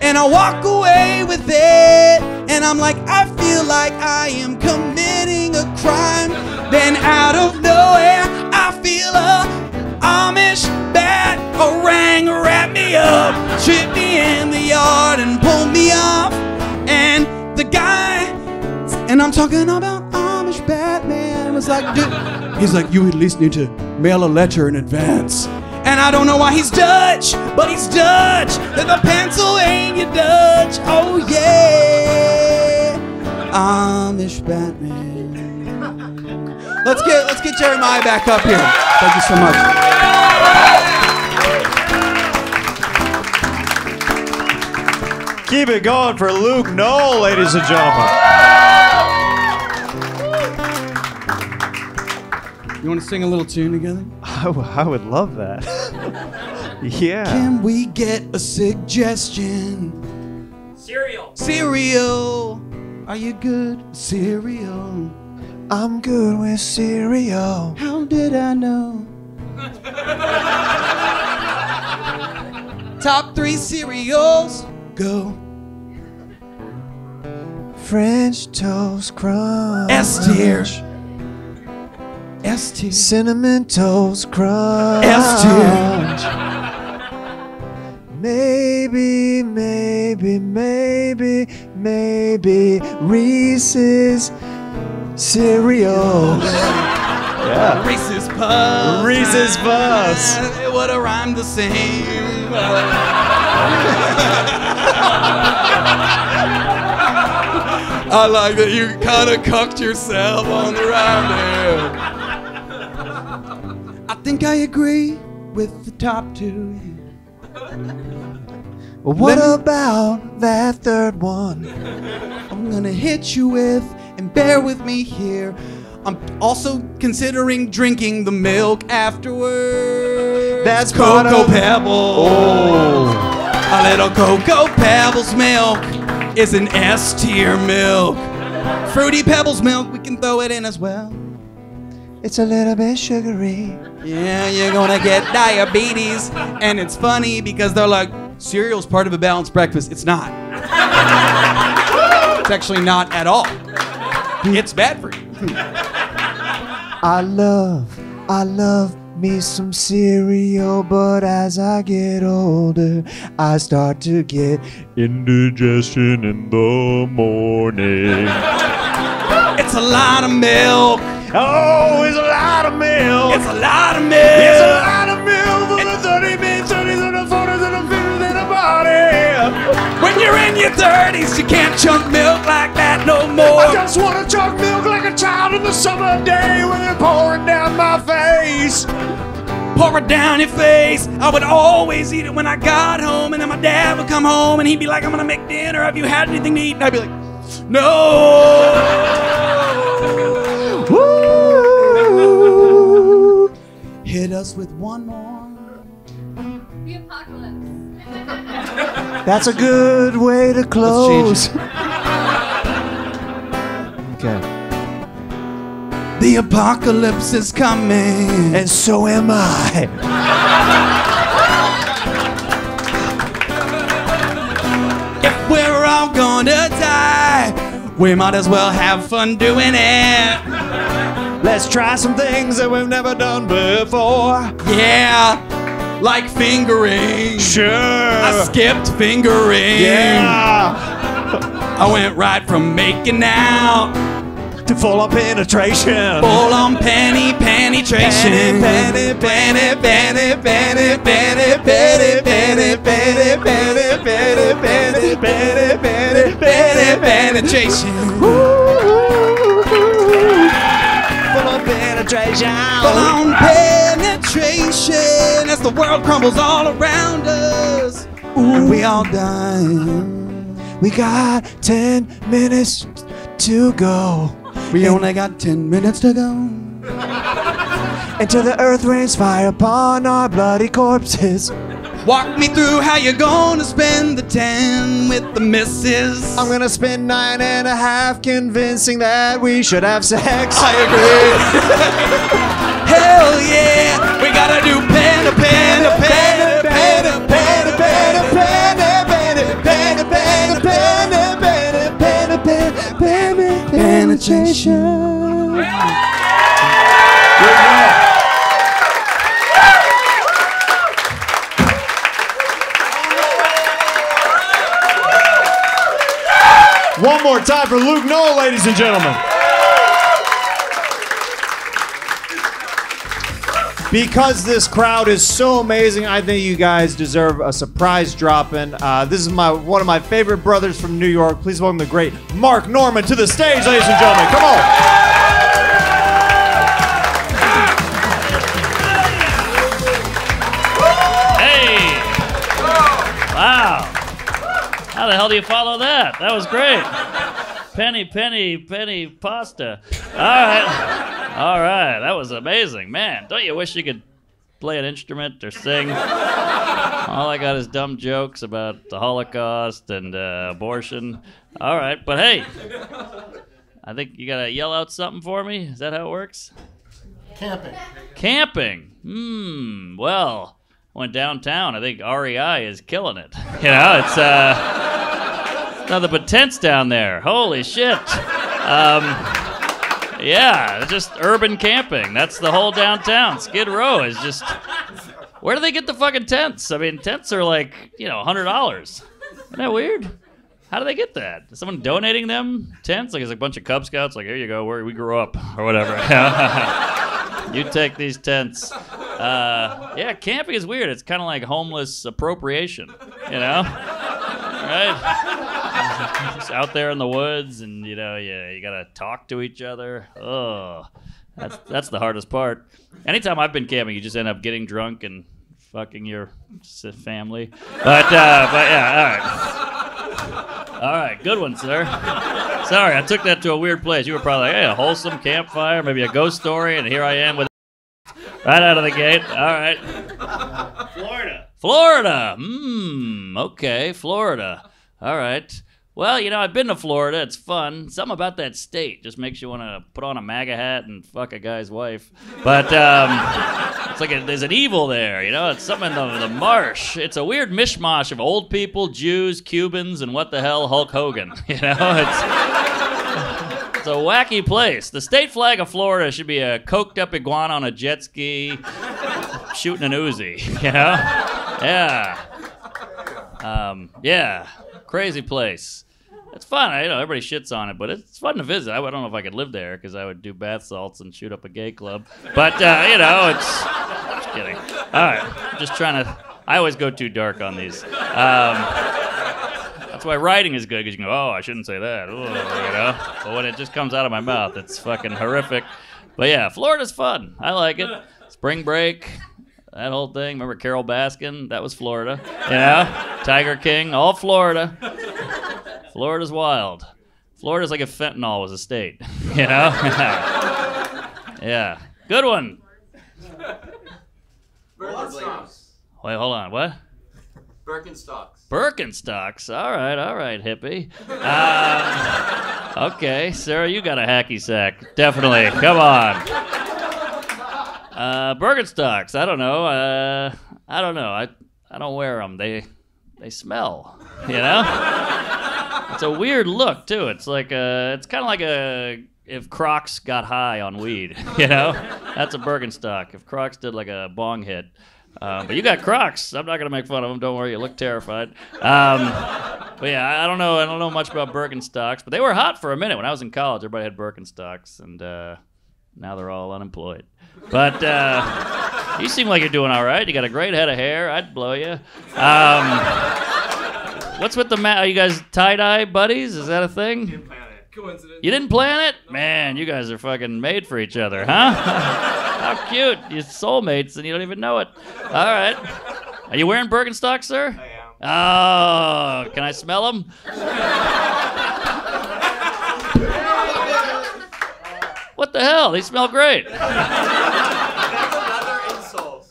and I walk away with it. And I'm like, I feel like I am committing a crime. Then out of nowhere, I feel a Amish bat orang wrap me up, trip me in the yard and pull me off. And the guy, and I'm talking about Amish Batman, was like, dude, he's like, you at least need to mail a letter in advance. And I don't know why he's Dutch, but he's Dutch. They're the Pennsylvania Dutch. Oh yeah, Amish Batman. Let's get let's get Jeremiah back up here. Thank you so much. Keep it going for Luke Null, ladies and gentlemen. You want to sing a little tune together? I, w- I would love that. yeah. Can we get a suggestion? Cereal. Cereal. Are you good? Cereal. I'm good with cereal. How did I know? Top three cereals. Go. French toast crunch. S tier. S tier. Cinnamon toast crunch. S Maybe, maybe, maybe, maybe Reese's cereal. yeah. Reese's Puffs. Reese's Puffs. It would have rhymed the same. I like that you kind of cucked yourself on the round there. I think I agree with the top two. What about that third one? I'm gonna hit you with, and bear with me here. I'm also considering drinking the milk afterwards. That's part Cocoa Pebbles. Oh. A little Cocoa Pebbles milk is an S tier milk. Fruity Pebbles milk, we can throw it in as well. It's a little bit sugary. Yeah, you're gonna get diabetes. And it's funny because they're like, cereal's part of a balanced breakfast. It's not. it's actually not at all. It's bad for you. I love, I love me some cereal, but as I get older, I start to get indigestion in the morning. It's a lot of milk. Oh, it's a lot of milk. It's a lot of milk. It's a lot of milk in your 30s, you can't chunk milk like that no more. I just want to chug milk like a child in the summer day when they're pouring down my face. Pour it down your face. I would always eat it when I got home, and then my dad would come home and he'd be like, I'm gonna make dinner. Have you had anything to eat? And I'd be like, No. Hit us with one more. That's a good way to close. okay. The apocalypse is coming. And so am I. If we're all gonna die, we might as well have fun doing it. Let's try some things that we've never done before. Yeah, like fingering. Sure. I skipped fingering. Yeah. I went right from making out To full on penetration. full on penny penetration. Penny, penny, penny, penny, penny, penny, penny, penny, penny, penny, penny, penny, penny, penny penetration. On penetration. Full on penetration as the world crumbles all around us. Ooh, we all dying. We got 10 minutes to go. We only got 10 minutes to go. Until the earth rains fire upon our bloody corpses. Walk me through how you're gonna spend the ten with the missus. I'm gonna spend nine and a half convincing that we should have sex. I agree. Hell yeah, we gotta do pen a pen a pen a pen a pen a pen a pen a pen a pen a pen a pen a pen a pen a pen penetration. One more time for Luke Null, ladies and gentlemen. Because this crowd is so amazing, I think you guys deserve a surprise drop-in. Uh, this is my one of my favorite brothers from New York. Please welcome the great Mark Normand to the stage, ladies and gentlemen. Come on. The hell do you follow that? That was great. Penny, penny, penny pasta. All right. All right. That was amazing. Man, don't you wish you could play an instrument or sing? All I got is dumb jokes about the Holocaust and uh, abortion. All right. But hey, I think you got to yell out something for me. Is that how it works? Camping. Camping. Hmm. Well, went downtown. I think REI is killing it. You know, it's uh, nothing but tents down there. Holy shit. Um, yeah, just urban camping. That's the whole downtown. Skid Row is just. Where do they get the fucking tents? I mean, tents are like you know, hundred dollars. Isn't that weird? How do they get that? Is someone donating them tents? Like it's a bunch of Cub Scouts. Like here you go, where we grew up or whatever. you take these tents. Uh, yeah, camping is weird. It's kind of like homeless appropriation, you know? Right? Just out there in the woods, and you know, yeah, you gotta talk to each other. Oh, that's that's the hardest part. Anytime I've been camping, you just end up getting drunk and fucking your family. But uh, but yeah, all right, all right, good one, sir. Sorry, I took that to a weird place. You were probably like, hey, a wholesome campfire, maybe a ghost story, and here I am with right out of the gate. All right. Florida. Florida. Hmm. Okay, Florida. All right. Well, you know, I've been to Florida. It's fun. Something about that state just makes you want to put on a MAGA hat and fuck a guy's wife. But um, it's like a, there's an evil there. You know, it's something in the, the marsh. It's a weird mishmash of old people, Jews, Cubans, and what the hell, Hulk Hogan. You know, it's. It's a wacky place. The state flag of Florida should be a coked up iguana on a jet ski shooting an Uzi, you know? Yeah. Um, yeah. Crazy place. It's fun. I, you know, everybody shits on it, but it's fun to visit. I, I don't know if I could live there because I would do bath salts and shoot up a gay club. But, uh, you know, it's. Just kidding. All right. Just trying to. I always go too dark on these. Um, that's why writing is good because you can go, oh, I shouldn't say that, Ooh, you know. But when it just comes out of my mouth, it's fucking horrific. But yeah, Florida's fun. I like it. Spring break, that whole thing. Remember Carole Baskin? That was Florida. You know, Tiger King, all Florida. Florida's wild. Florida's like if fentanyl was a state. You know. yeah, good one. Wait, hold on. What? Birkenstocks. Birkenstocks. All right, all right, hippie. Um, okay, Sarah, you got a hacky sack. Definitely. Come on. Uh, Birkenstocks. I don't know. Uh, I don't know. I I don't wear them. They they smell. You know. It's a weird look too. It's like a. It's kind of like a. If Crocs got high on weed, you know, that's a Birkenstock. If Crocs did like a bong hit, uh, but you got Crocs. I'm not gonna make fun of them. Don't worry. You look terrified. Um, but yeah, I I don't know. I don't know much about Birkenstocks, but they were hot for a minute when I was in college. Everybody had Birkenstocks, and uh, now they're all unemployed. But uh, you seem like you're doing all right. You got a great head of hair. I'd blow you. Um, what's with the ma- Are you guys tie dye buddies? Is that a thing? Didn't plan it. Coincidence. You didn't plan it? Man, you guys are fucking made for each other, huh? How cute. You're soulmates and you don't even know it. All right. Are you wearing Birkenstock, sir? I am. Oh, can I smell them? what the hell? They smell great. Leather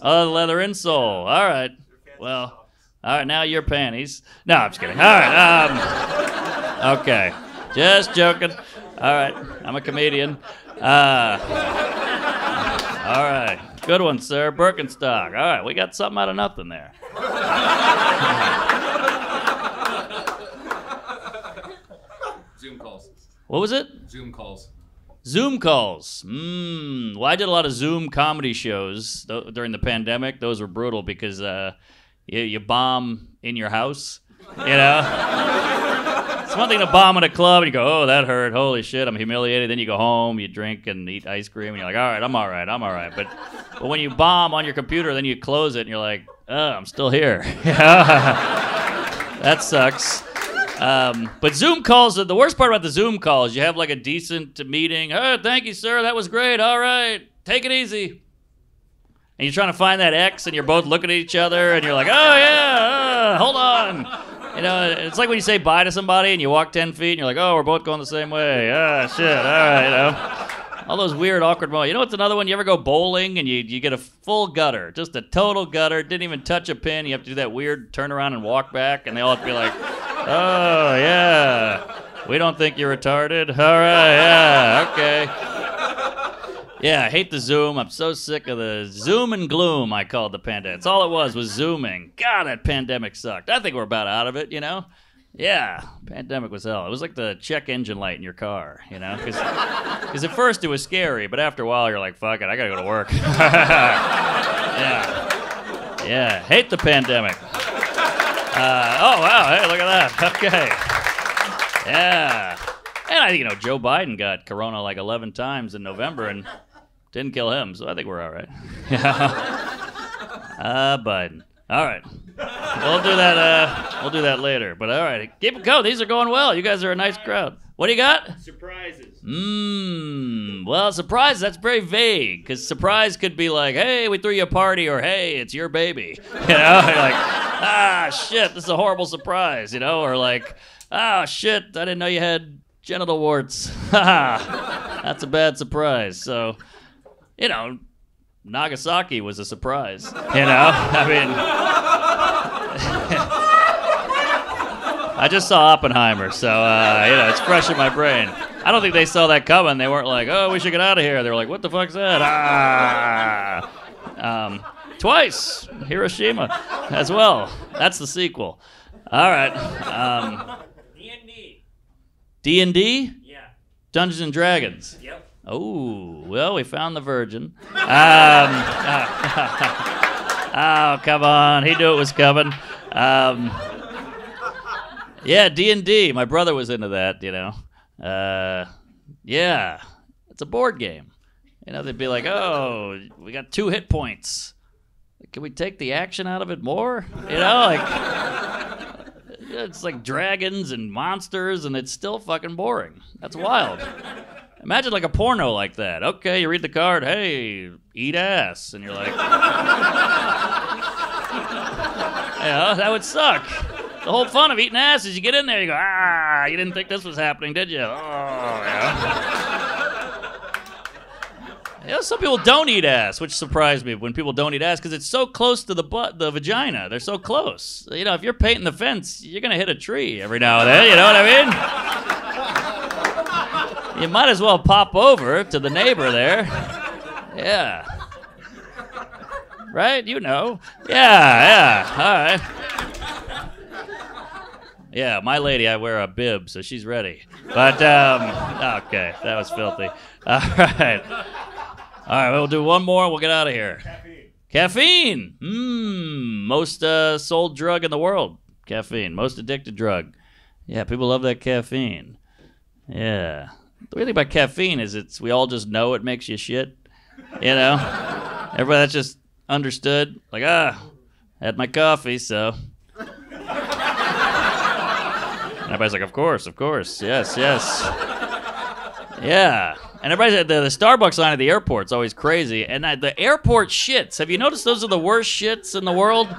Oh, the leather insole. All right. Well, all right, now your panties. No, I'm just kidding. All right. Um, okay. Just joking. All right. I'm a comedian. Uh, all right. Good one, sir. Birkenstock. All right. We got something out of nothing there. Zoom calls. What was it? Zoom calls. Zoom calls. Mm. Well, I did a lot of Zoom comedy shows th- during the pandemic. Those were brutal because uh, you, you bomb in your house. You know, one thing to bomb at a club and you go, "Oh, that hurt. Holy shit, I'm humiliated." Then you go home, you drink and eat ice cream, and you're like, "All right, I'm all right. I'm all right." But but when you bomb on your computer, then you close it and you're like, "Oh, I'm still here." that sucks. Um, but Zoom calls, the worst part about the Zoom call is you have like a decent meeting. Oh, thank you, sir. That was great. All right. Take it easy. And you're trying to find that X, and you're both looking at each other, and you're like, oh, yeah, uh, hold on. You know, it's like when you say bye to somebody and you walk 10 feet, and you're like, oh, we're both going the same way. Ah, shit. All right. You know? All those weird, awkward moments. You know what's another one? You ever go bowling and you, you get a full gutter, just a total gutter, didn't even touch a pin. You have to do that weird turn around and walk back, and they all have to be like, oh, yeah. We don't think you're retarded. All right, yeah, okay. Yeah, I hate the Zoom. I'm so sick of the Zoom and gloom, I called the pandemic. That's all it was, was Zooming. God, that pandemic sucked. I think we're about out of it, you know? Yeah, pandemic was hell. It was like the check engine light in your car, you know? Because at first it was scary, but after a while you're like, fuck it, I gotta go to work. yeah. Yeah, hate the pandemic. Uh, oh, wow, hey, look at that. Okay. Yeah. And I think, you know, Joe Biden got corona like 11 times in November and didn't kill him, so I think we're all right. Yeah. uh, Biden. All right. We'll do that. Uh, we'll do that later. But all right, keep it going. These are going well. You guys are a nice crowd. What do you got? Surprises. Mmm. Well, surprise. That's very vague. Because surprise could be like, "Hey, we threw you a party," or "Hey, it's your baby." You know, You're like, "Ah, shit, this is a horrible surprise." You know, or like, "Ah, shit, I didn't know you had genital warts." That's a bad surprise. So, you know, Nagasaki was a surprise. You know, I mean, I just saw Oppenheimer, so uh, you know it's fresh in my brain. I don't think they saw that coming. They weren't like, "Oh, we should get out of here." They were like, "What the fuck's that?" Ah. Um, twice Hiroshima as well. That's the sequel. All right. Um, D&D. D and D. Yeah. Dungeons and Dragons. Yep. Oh, well, we found the virgin. Um, oh, come on. He knew it was coming. Um, yeah, D&D. My brother was into that, you know. Uh, yeah, it's a board game. You know, they'd be like, oh, we got two hit points. Can we take the action out of it more? You know, like it's like dragons and monsters, and it's still fucking boring. That's wild. Imagine like a porno like that. Okay, you read the card. Hey, eat ass, and you're like, yeah, that would suck. The whole fun of eating ass is you get in there, you go, ah, you didn't think this was happening, did you? Oh, yeah. Yeah, some people don't eat ass, which surprised me when people don't eat ass because it's so close to the butt, the vagina. They're so close. You know, if you're painting the fence, you're gonna hit a tree every now and then. You know what I mean? You might as well pop over to the neighbor there. Yeah. Right? You know. Yeah, yeah. All right. Yeah, my lady, I wear a bib, so she's ready. But um, okay, that was filthy. All right, all right. We'll do one more. We'll get out of here. Caffeine. Mmm. Most uh, sold drug in the world. Caffeine. Most addicted drug. Yeah, people love that caffeine. Yeah. The weird thing about caffeine is it's we all just know it makes you shit. You know, everybody that's just understood. Like ah, had my coffee, so everybody's like, of course, of course, yes, yes. Yeah. And everybody's at the, the Starbucks line at the airport's always crazy. And I, the airport shits, have you noticed those are the worst shits in the world?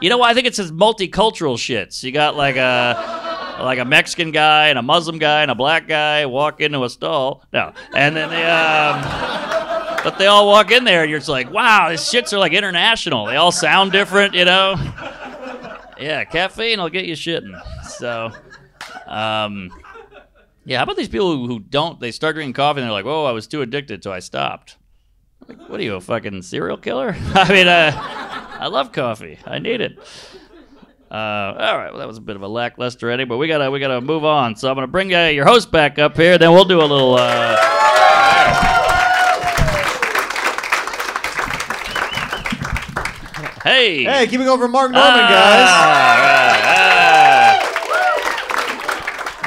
You know why? I think it says multicultural shits. You got like a like a Mexican guy and a Muslim guy and a black guy walk into a stall. No. And then they um but they all walk in there and you're just like, wow, these shits are like international. They all sound different, you know? Yeah, caffeine will get you shitting. So um, yeah, how about these people who, don't? They start drinking coffee and they're like, "Whoa, I was too addicted, so I stopped." Like, what are you, a fucking serial killer? I mean, uh, I love coffee. I need it. Uh, all right, well that was a bit of a lackluster ending, but we gotta we gotta move on. So I'm gonna bring uh, your host back up here, then we'll do a little. Uh, hey. Hey, keeping over Mark Normand, ah, guys. Ah.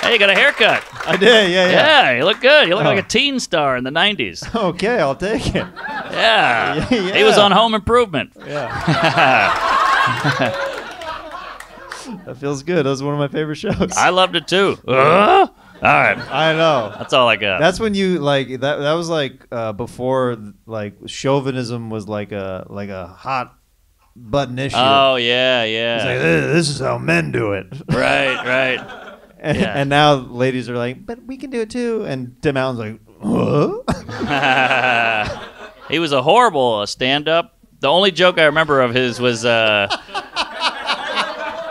Hey, you got a haircut. I did, yeah, yeah. Yeah, you look good. You look oh. like a teen star in the 90s. Okay, I'll take it. Yeah. yeah. He was on Home Improvement. Yeah. That feels good. That was one of my favorite shows. I loved it too. Uh? All right. I know. That's all I got. That's when you like that. That was like uh, before like chauvinism was like a like a hot button issue. Oh, yeah, yeah. It's like, "This- this is how men do it. Right, right. and, Yeah. and now ladies are like, but we can do it too. And Tim Allen's like, huh? he was a horrible uh, stand-up. The only joke I remember of his was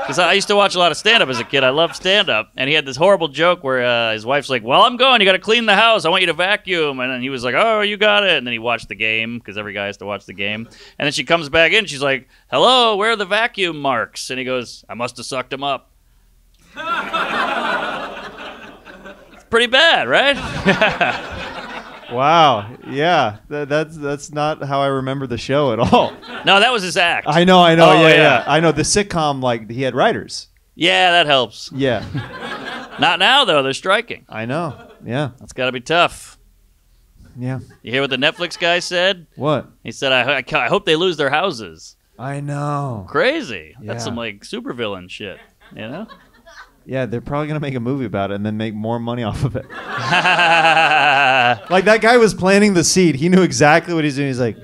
because I used to watch a lot of stand-up as a kid. I loved stand-up, and he had this horrible joke where uh, his wife's like, "Well, I'm going. You got to clean the house. I want you to vacuum." And then he was like, "Oh, you got it." And then he watched the game because every guy has to watch the game. And then she comes back in. She's like, "Hello, where are the vacuum marks?" And he goes, "I must have sucked them up." it's pretty bad, right? wow. Yeah. That, that's that's not how I remember the show at all. no, that was his act. I know. I know. Oh, yeah, yeah, yeah. I know. The sitcom like he had writers. Yeah, that helps. Yeah. Not now though. They're striking. I know. Yeah. That's got to be tough. Yeah. You hear what the Netflix guy said? What? He said, "I, I, I hope they lose their houses." I know. Crazy. Yeah. That's some like supervillain shit. You know? Yeah, they're probably gonna make a movie about it and then make more money off of it. like that guy was planting the seed. He knew exactly what he's doing. He's like,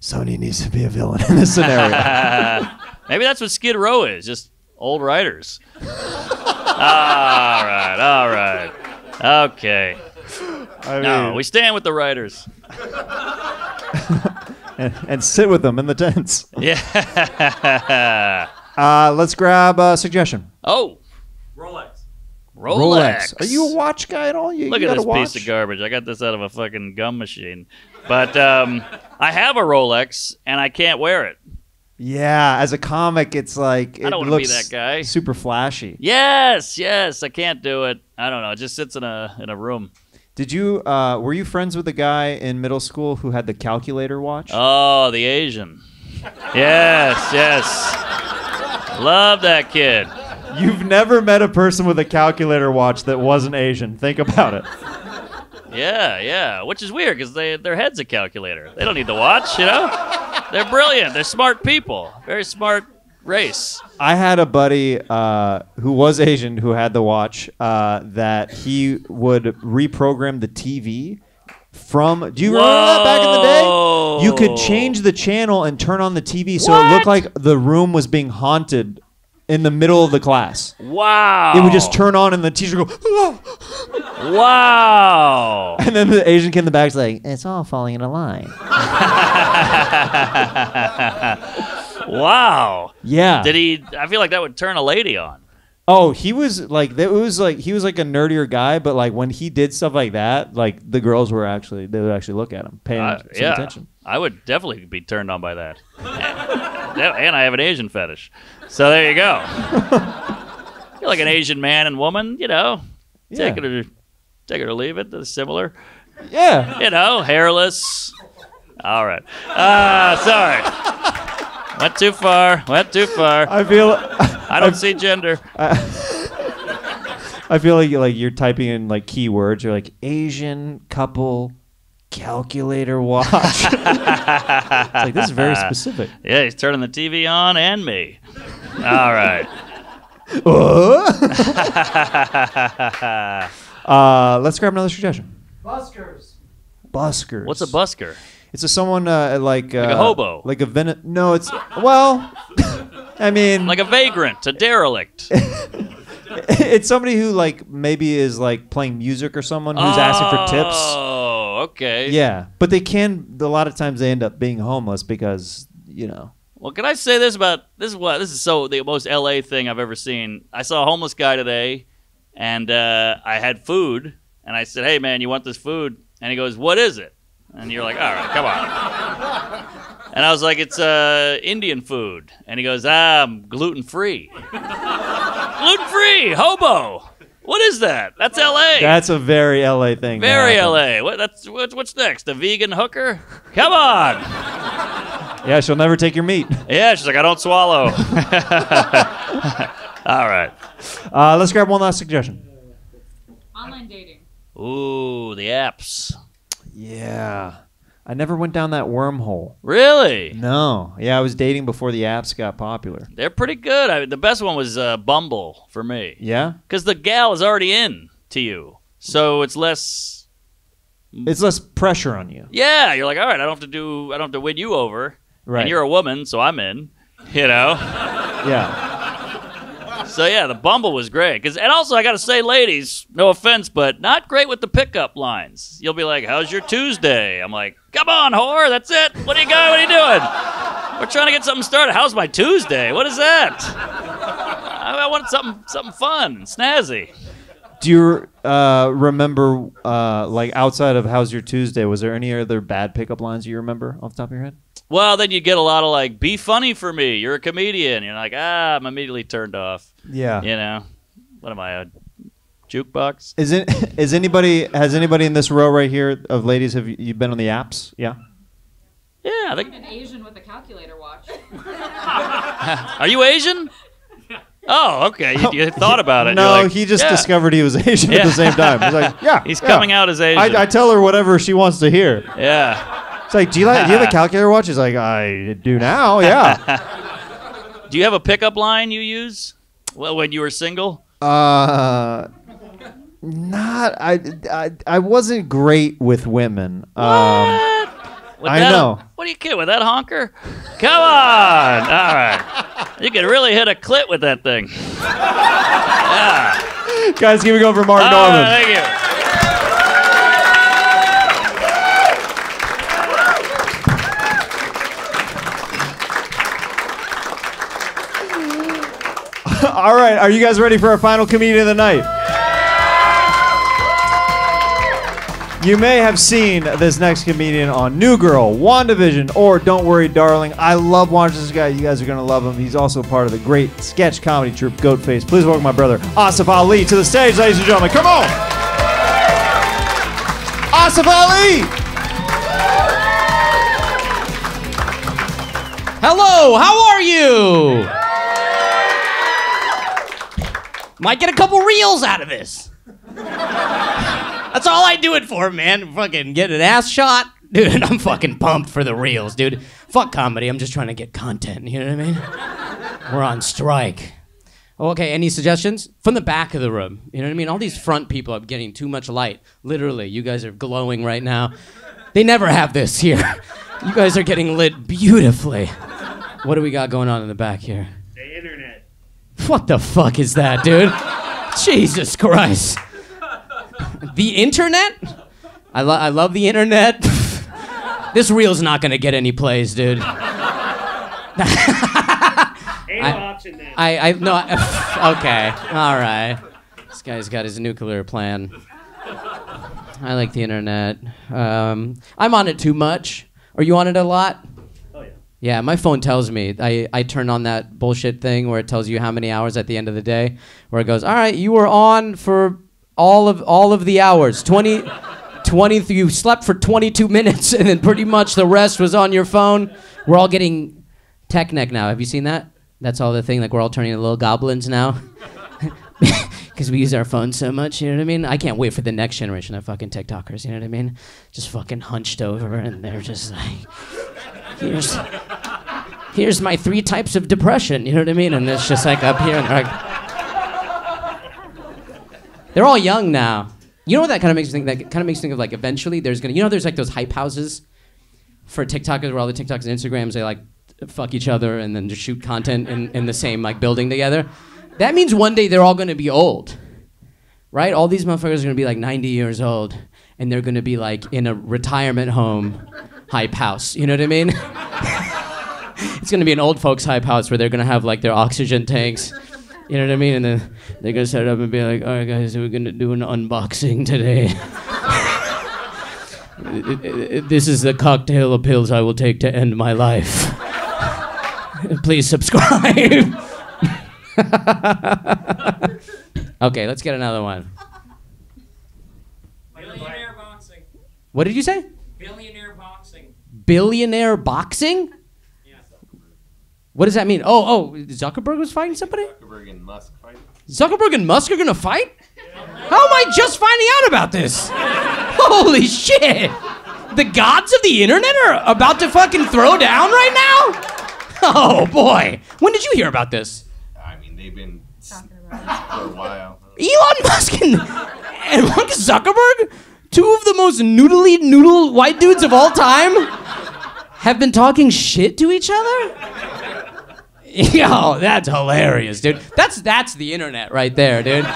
Sony needs to be a villain in this scenario. Maybe that's what Skid Row is. Just old writers. all right. All right. Okay. I no, we stand with the writers. and, and sit with them in the tents. Yeah. Uh, let's grab a suggestion. oh. Rolex. Rolex. Are you a watch guy at all? You, Look you at this watch? piece of garbage. I got this out of a fucking gum machine. But um, I have a Rolex and I can't wear it. Yeah, as a comic, it's like it I don't wanna be looks that guy. Super flashy. Yes, yes, I can't do it. I don't know. It just sits in a in a room. Did you? Uh, were you friends with the guy in middle school who had the calculator watch? Oh, the Asian. Yes, yes. Love that kid. You've never met a person with a calculator watch that wasn't Asian. Think about it. Yeah, yeah. Which is weird because they their head's a calculator. They don't need to watch, you know. They're brilliant. They're smart people. Very smart race. I had a buddy uh, who was Asian who had the watch uh, that he would reprogram the TV from. Do you remember that back in the day? You could change the channel and turn on the TV so it looked like the room was being haunted in the middle of the class. Wow. It would just turn on and the teacher would go, "Ah!" Wow. and then the Asian kid in the back's like, it's all falling into line. wow. Yeah. Did he? I feel like that would turn a lady on. Oh, he was like it was like he was like a nerdier guy, but like when he did stuff like that, like the girls were actually they would actually look at him, paying Uh, some yeah, attention. I would definitely be turned on by that. and, I have an Asian fetish, so there you go. You're like an Asian man and woman, you know. Take Yeah. it or take it or leave it. They're similar. Yeah. You know, hairless. All right. Uh, sorry. Went too far. Went too far. I feel I don't see gender. I feel like like you're typing in like keywords. You're like Asian couple calculator watch. it's like this is very specific. Yeah, he's turning the TV on and me. All right. uh, let's grab another suggestion. Buskers. Buskers. What's a busker? It's a someone uh, like uh, Like a hobo. like a Vene- No, it's well. I mean, Like a vagrant, a derelict. it's somebody who like maybe is like playing music or someone who's asking for tips. Okay. Yeah, but they can. A lot of times they end up being homeless because you know. Well, can I say this about this is what this is so the most LA thing I've ever seen. I saw a homeless guy today, and uh, I had food, and I said, "Hey, man, you want this food?" And he goes, "What is it?" And you're like, "All right, come on." And I was like, "It's uh, Indian food," and he goes, "Ah, I'm gluten free." gluten free, hobo. What is that? That's L.A. That's a very LA thing. Very. LA. What, that's what, what's next? A vegan hooker? Come on. Yeah, she'll never take your meat. Yeah, she's like, I don't swallow. All right. Uh, let's grab one last suggestion. Online dating. Ooh, the apps. Yeah. I never went down that wormhole. Really? No. Yeah, I was dating before the apps got popular. They're pretty good. I, the best one was uh, Bumble for me. Yeah? Because the gal is already in to you. So it's less. It's less pressure on you. Yeah, you're like, all right, I don't have to do. I don't have to win you over. Right. And you're a woman, so I'm in. You know. Yeah. So yeah, the Bumble was great. Cause, and also, I gotta say, ladies, no offense, but not great with the pickup lines. You'll be like, "How's your Tuesday?" I'm like, "Come on, whore, that's it. What are you going? What are you doing? We're trying to get something started. How's my Tuesday? What is that? I, I want something, something fun, and snazzy." Do you uh, remember, uh, like, outside of How's Your Tuesday, was there any other bad pickup lines you remember off the top of your head? Well, then you get a lot of like, "Be funny for me. You're a comedian." You're like, "Ah, I'm immediately turned off." Yeah. You know, what am I a jukebox? Is it is anybody has anybody in this row right here of ladies have you, you been on the apps? Yeah. Yeah, I think. An Asian with a calculator watch. Are you Asian? Oh, okay. You, you thought about it. No, like, he just yeah. discovered he was Asian at the same time. He's like, yeah, He's yeah. coming out as Asian. I, I tell her whatever she wants to hear. yeah. It's like, do you like? Do you have a calculator watch? He's like, I do now. Yeah. Do you have a pickup line you use? Well, when you were single? uh, not. I, I. I wasn't great with women. Um, With I that- know. What are you kidding with that honker? Come on. All right. You could really hit a clit with that thing. Yeah. guys, give me go for Mark All Normand. right, thank you. All right, are you guys ready for our final comedian of the night? You may have seen this next comedian on New Girl, WandaVision, or Don't Worry, Darling. I love watching this guy. You guys are going to love him. He's also part of the great sketch comedy troupe Goatface. Please welcome my brother, Asif Ali, to the stage, ladies and gentlemen. Come on! Asif Ali! Hello, how are you? Might get a couple reels out of this. That's all I do it for, man. Fucking get an ass shot. Dude, I'm fucking pumped for the reels, dude. Fuck comedy. I'm just trying to get content. You know what I mean? We're on strike. Okay, any suggestions? From the back of the room. You know what I mean? All these front people are getting too much light. Literally, you guys are glowing right now. They never have this here. You guys are getting lit beautifully. What do we got going on in the back here? The internet. What the fuck is that, dude? Jesus Christ. The internet? I, lo- I love the internet. this reel's not gonna get any plays, dude. I- no option there. I, I, no, I- okay, all right. This guy's got his nuclear plan. I like the internet. Um, I'm on it too much. Are you on it a lot? Oh yeah. Yeah, my phone tells me. I, I turn on that bullshit thing where it tells you how many hours at the end of the day, where it goes, all right, you were on for all of all of the hours. 20, 20 you slept for 22 minutes, and then pretty much the rest was on your phone. We're all getting tech neck now. Have you seen that? That's all the thing. Like we're all turning into little goblins now. Because we use our phones so much, you know what I mean? I can't wait for the next generation of fucking TikTokers, you know what I mean? Just fucking hunched over, and they're just like, here's, here's my three types of depression, you know what I mean? And it's just like up here, and they're like, they're all young now. You know what that kind of makes me think? That kind of makes me think of like eventually there's gonna, you know, there's like those hype houses for TikTokers where all the TikToks and Instagrams they like fuck each other and then just shoot content in, in the same like building together. That means one day they're all gonna be old, right? All these motherfuckers are gonna be like 90 years old and they're gonna be like in a retirement home hype house. You know what I mean? it's gonna be an old folks hype house where they're gonna have like their oxygen tanks. You know what I mean? And then they're gonna set it up and be like, "All right, guys, we're gonna do an unboxing today. this is the cocktail of pills I will take to end my life. Please subscribe." okay, let's get another one. Billionaire boxing. What did you say? Billionaire boxing. Billionaire boxing? What does that mean? Oh, oh, Zuckerberg was fighting somebody? Zuckerberg and Musk fight. Zuckerberg and Musk are gonna fight? How am I just finding out about this? Holy shit! The gods of the internet are about to fucking throw down right now? Oh boy. When did you hear about this? I mean, they've been talking about for a while. Elon Musk and, and Mark Zuckerberg, two of the most noodly noodle white dudes of all time, have been talking shit to each other? Yo, that's hilarious, dude. That's that's the internet right there, dude.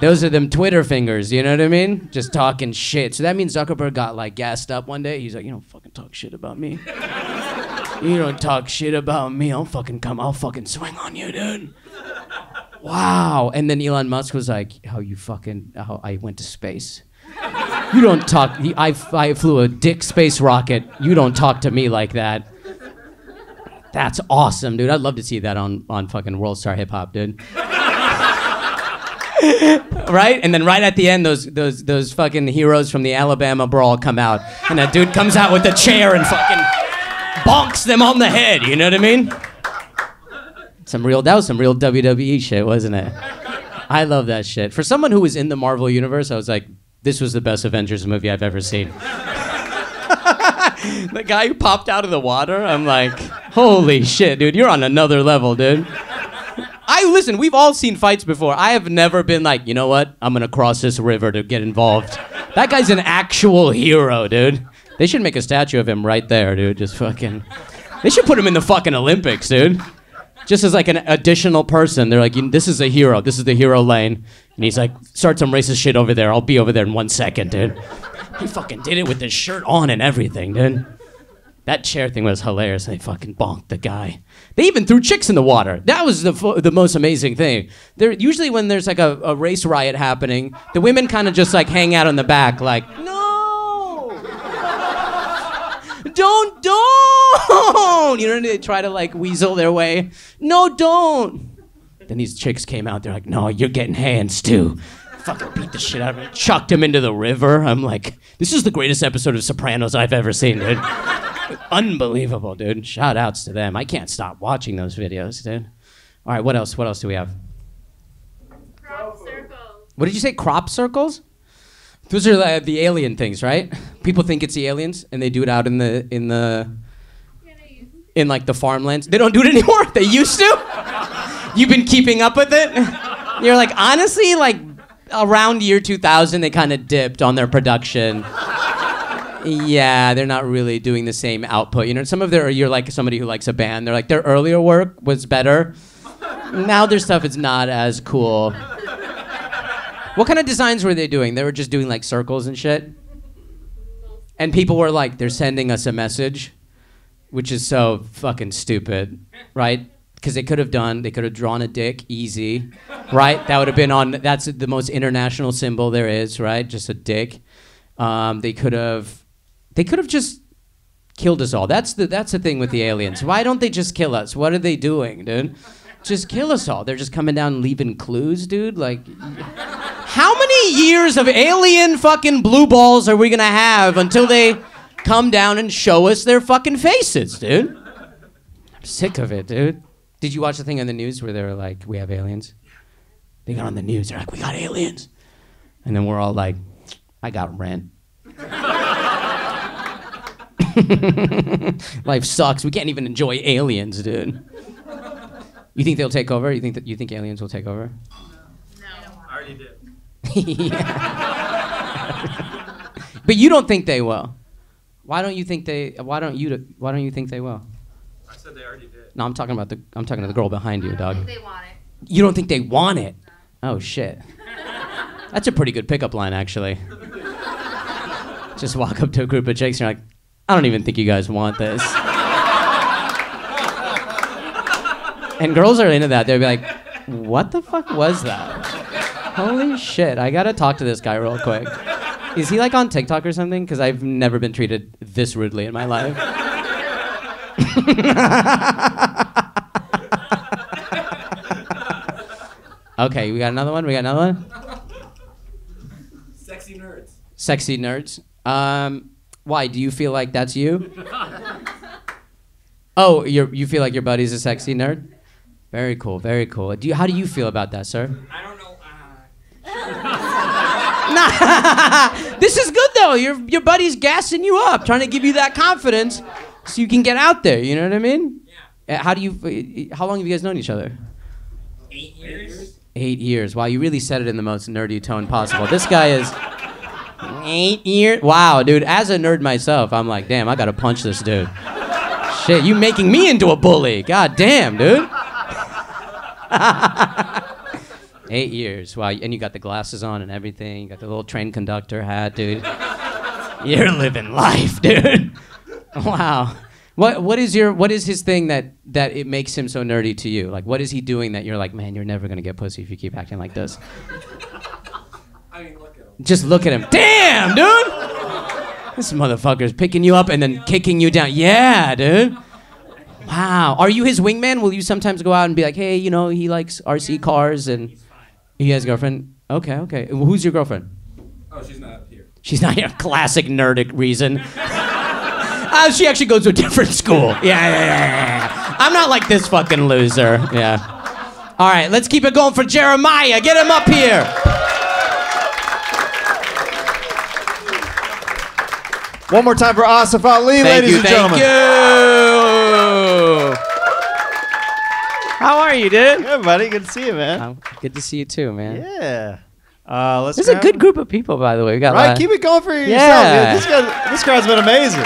Those are them Twitter fingers, you know what I mean? Just talking shit. So that means Zuckerberg got like gassed up one day. He's like, you don't fucking talk shit about me. You don't talk shit about me. I'll fucking come. I'll fucking swing on you, dude. Wow. And then Elon Musk was like, how you fucking, how I went to space. You don't talk, I, I flew a dick space rocket. You don't talk to me like that. That's awesome, dude. I'd love to see that on, on fucking World Star Hip Hop, dude. right? And then right at the end, those those those fucking heroes from the Alabama brawl come out, and that dude comes out with a chair and fucking bonks them on the head. You know what I mean? Some real that was some real WWE shit, wasn't it? I love that shit. For someone who was in the Marvel universe, I was like, this was the best Avengers movie I've ever seen. the guy who popped out of the water, I'm like, holy shit, dude, you're on another level, dude. I listen, we've all seen fights before. I have never been like, you know what? I'm gonna cross this river to get involved. That guy's an actual hero, dude. They should make a statue of him right there, dude. Just fucking. They should put him in the fucking Olympics, dude. Just as like an additional person. They're like, this is a hero. This is the hero lane. And he's like, start some racist shit over there. I'll be over there in one second, dude. He fucking did it with his shirt on and everything, dude. That chair thing was hilarious. They fucking bonked the guy. They even threw chicks in the water. That was the the most amazing thing. There usually when there's like a, a race riot happening, the women kind of just like hang out in the back, like no, don't, don't. You know, they try to like weasel their way. No, don't. Then these chicks came out. They're like, no, you're getting hands too. Fucking beat the shit out of him. Chucked him into the river. I'm like, this is the greatest episode of Sopranos I've ever seen, dude. Unbelievable, dude. Shout outs to them. I can't stop watching those videos, dude. All right, what else? What else do we have? Crop circles. What did you say? Crop circles? Those are the, the alien things, right? People think it's the aliens, and they do it out in the in the in like the farmlands. They don't do it anymore. They used to. You've been keeping up with it. You're like honestly, like around year 2000, they kind of dipped on their production. Yeah, they're not really doing the same output. You know, some of their you're like somebody who likes a band. They're like their earlier work was better. Now their stuff is not as cool. What kind of designs were they doing? They were just doing like circles and shit. And people were like, they're sending us a message, which is so fucking stupid, right? Because they could have done, they could have drawn a dick, easy, right? That would have been on, that's the most international symbol there is, right? Just a dick. Um, they could have, they could have just killed us all. That's the, that's the thing with the aliens. Why don't they just kill us? What are they doing, dude? Just kill us all. They're just coming down and leaving clues, dude. Like, how many years of alien fucking blue balls are we gonna have until they come down and show us their fucking faces, dude? I'm sick of it, dude. Did you watch the thing on the news where they were like, "We have aliens"? They got on the news. They're like, "We got aliens," and then we're all like, "I got rent." Life sucks. We can't even enjoy aliens, dude. You think they'll take over? You think that you think aliens will take over? No, I already did. But you don't think they will. Why don't you think they? Why don't you? Why don't you think they will? I said they already did. No, I'm talking about the. I'm talking to the girl behind you, dog. They want it. You don't think they want it? Oh shit. That's a pretty good pickup line, actually. Just walk up to a group of chicks and you're like, I don't even think you guys want this. and girls are into that. They'll be like, What the fuck was that? Holy shit! I gotta talk to this guy real quick. Is he like on TikTok or something? Because I've never been treated this rudely in my life. okay, we got another one. We got another one. Sexy nerds. Sexy nerds. Um, why do you feel like that's you? Oh, you you feel like your buddy's a sexy nerd? Very cool, very cool. Do you, how do you feel about that, sir? I don't know. Nah, this is good though. Your your buddy's gassing you up, trying to give you that confidence, so you can get out there. You know what I mean? Yeah. Uh, how do you? Uh, uh, how long have you guys known each other? Eight years. Eight years. Wow, you really said it in the most nerdy tone possible. This guy is eight years. Wow, dude. As a nerd myself, I'm like, damn, I gotta punch this dude. Shit, you making me into a bully. God damn, dude. Eight years. Wow, and you got the glasses on and everything. You got the little train conductor hat, dude. You're living life, dude. Wow. What what is your what is his thing that that it makes him so nerdy to you? Like what is he doing that you're like, man, you're never gonna get pussy if you keep acting like this? I mean, look at him. Just look at him. Damn, dude. This motherfucker's picking you up and then kicking you down. Yeah, dude. Wow. Are you his wingman? Will you sometimes go out and be like, hey, you know, he likes RC cars and he has a girlfriend? Okay, okay. Who's your girlfriend? Oh, she's not here. She's not here. Classic nerdic reason. Uh, she actually goes to a different school. Yeah, yeah, yeah, yeah, yeah. I'm not like this fucking loser. Yeah. All right, let's keep it going for Jeremiah. Get him up here. One more time for Asif Ali, Thank ladies you, and thank gentlemen. Thank you. How are you, dude? Good, buddy. Good to see you, man. Good to see you too, man. Yeah. Uh, let's There's a good group of people, by the way. We got a Right, keep it going for yourself. Yeah. dude. This, guy, this crowd's been amazing.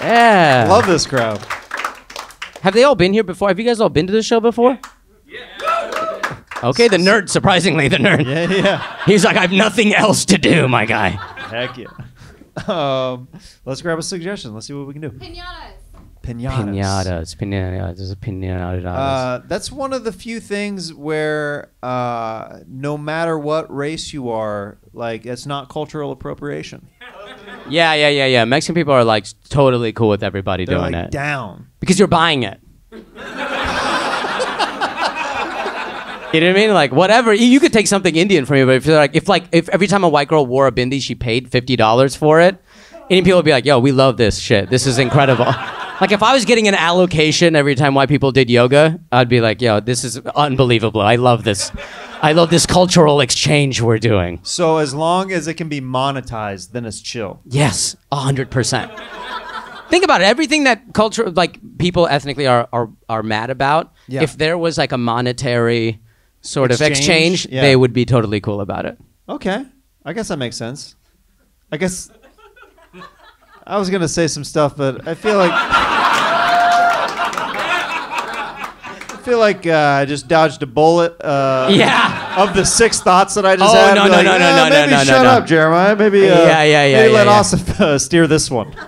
Yeah. Love this crowd. Have they all been here before? Have you guys all been to the show before? Yeah. Okay, the nerd. Surprisingly, the nerd. Yeah, yeah. He's like, I have nothing else to do, my guy. Heck yeah. Um, let's grab a suggestion. Let's see what we can do. Pinatas. Pinatas. Pinatas, pinatas, pinatas. Uh, that's one of the few things where uh, no matter what race you are, like it's not cultural appropriation. yeah, yeah, yeah, yeah. Mexican people are like totally cool with everybody They're doing like it down. because you're buying it. You know what I mean? Like whatever. You- You could take something Indian from me, but if you're like, if like, if every time a white girl wore a bindi, she paid fifty dollars for it, Indian people would be like, "Yo, we love this shit. This is incredible." like if I was getting an allocation every time white people did yoga, I'd be like, "Yo, this is unbelievable. I love this. I love this cultural exchange we're doing." So as long as it can be monetized, then it's chill. Yes, hundred percent. Think about it. Everything that culture, like people ethnically are are, are mad about. Yeah. If there was like a monetary sort of Exchange? exchange, Yeah. they would be totally cool about it. Okay, I guess that makes sense. I guess I was gonna say some stuff, but I feel like I feel like uh, I just dodged a bullet. Uh, Yeah. Of the six thoughts that I just Oh, had. no, no, like, no, no, "Eh, no, no, maybe no, no, shut no." up, Jeremiah. Maybe. Uh, Yeah, yeah, yeah, Maybe yeah, let yeah. Asif uh, steer this one.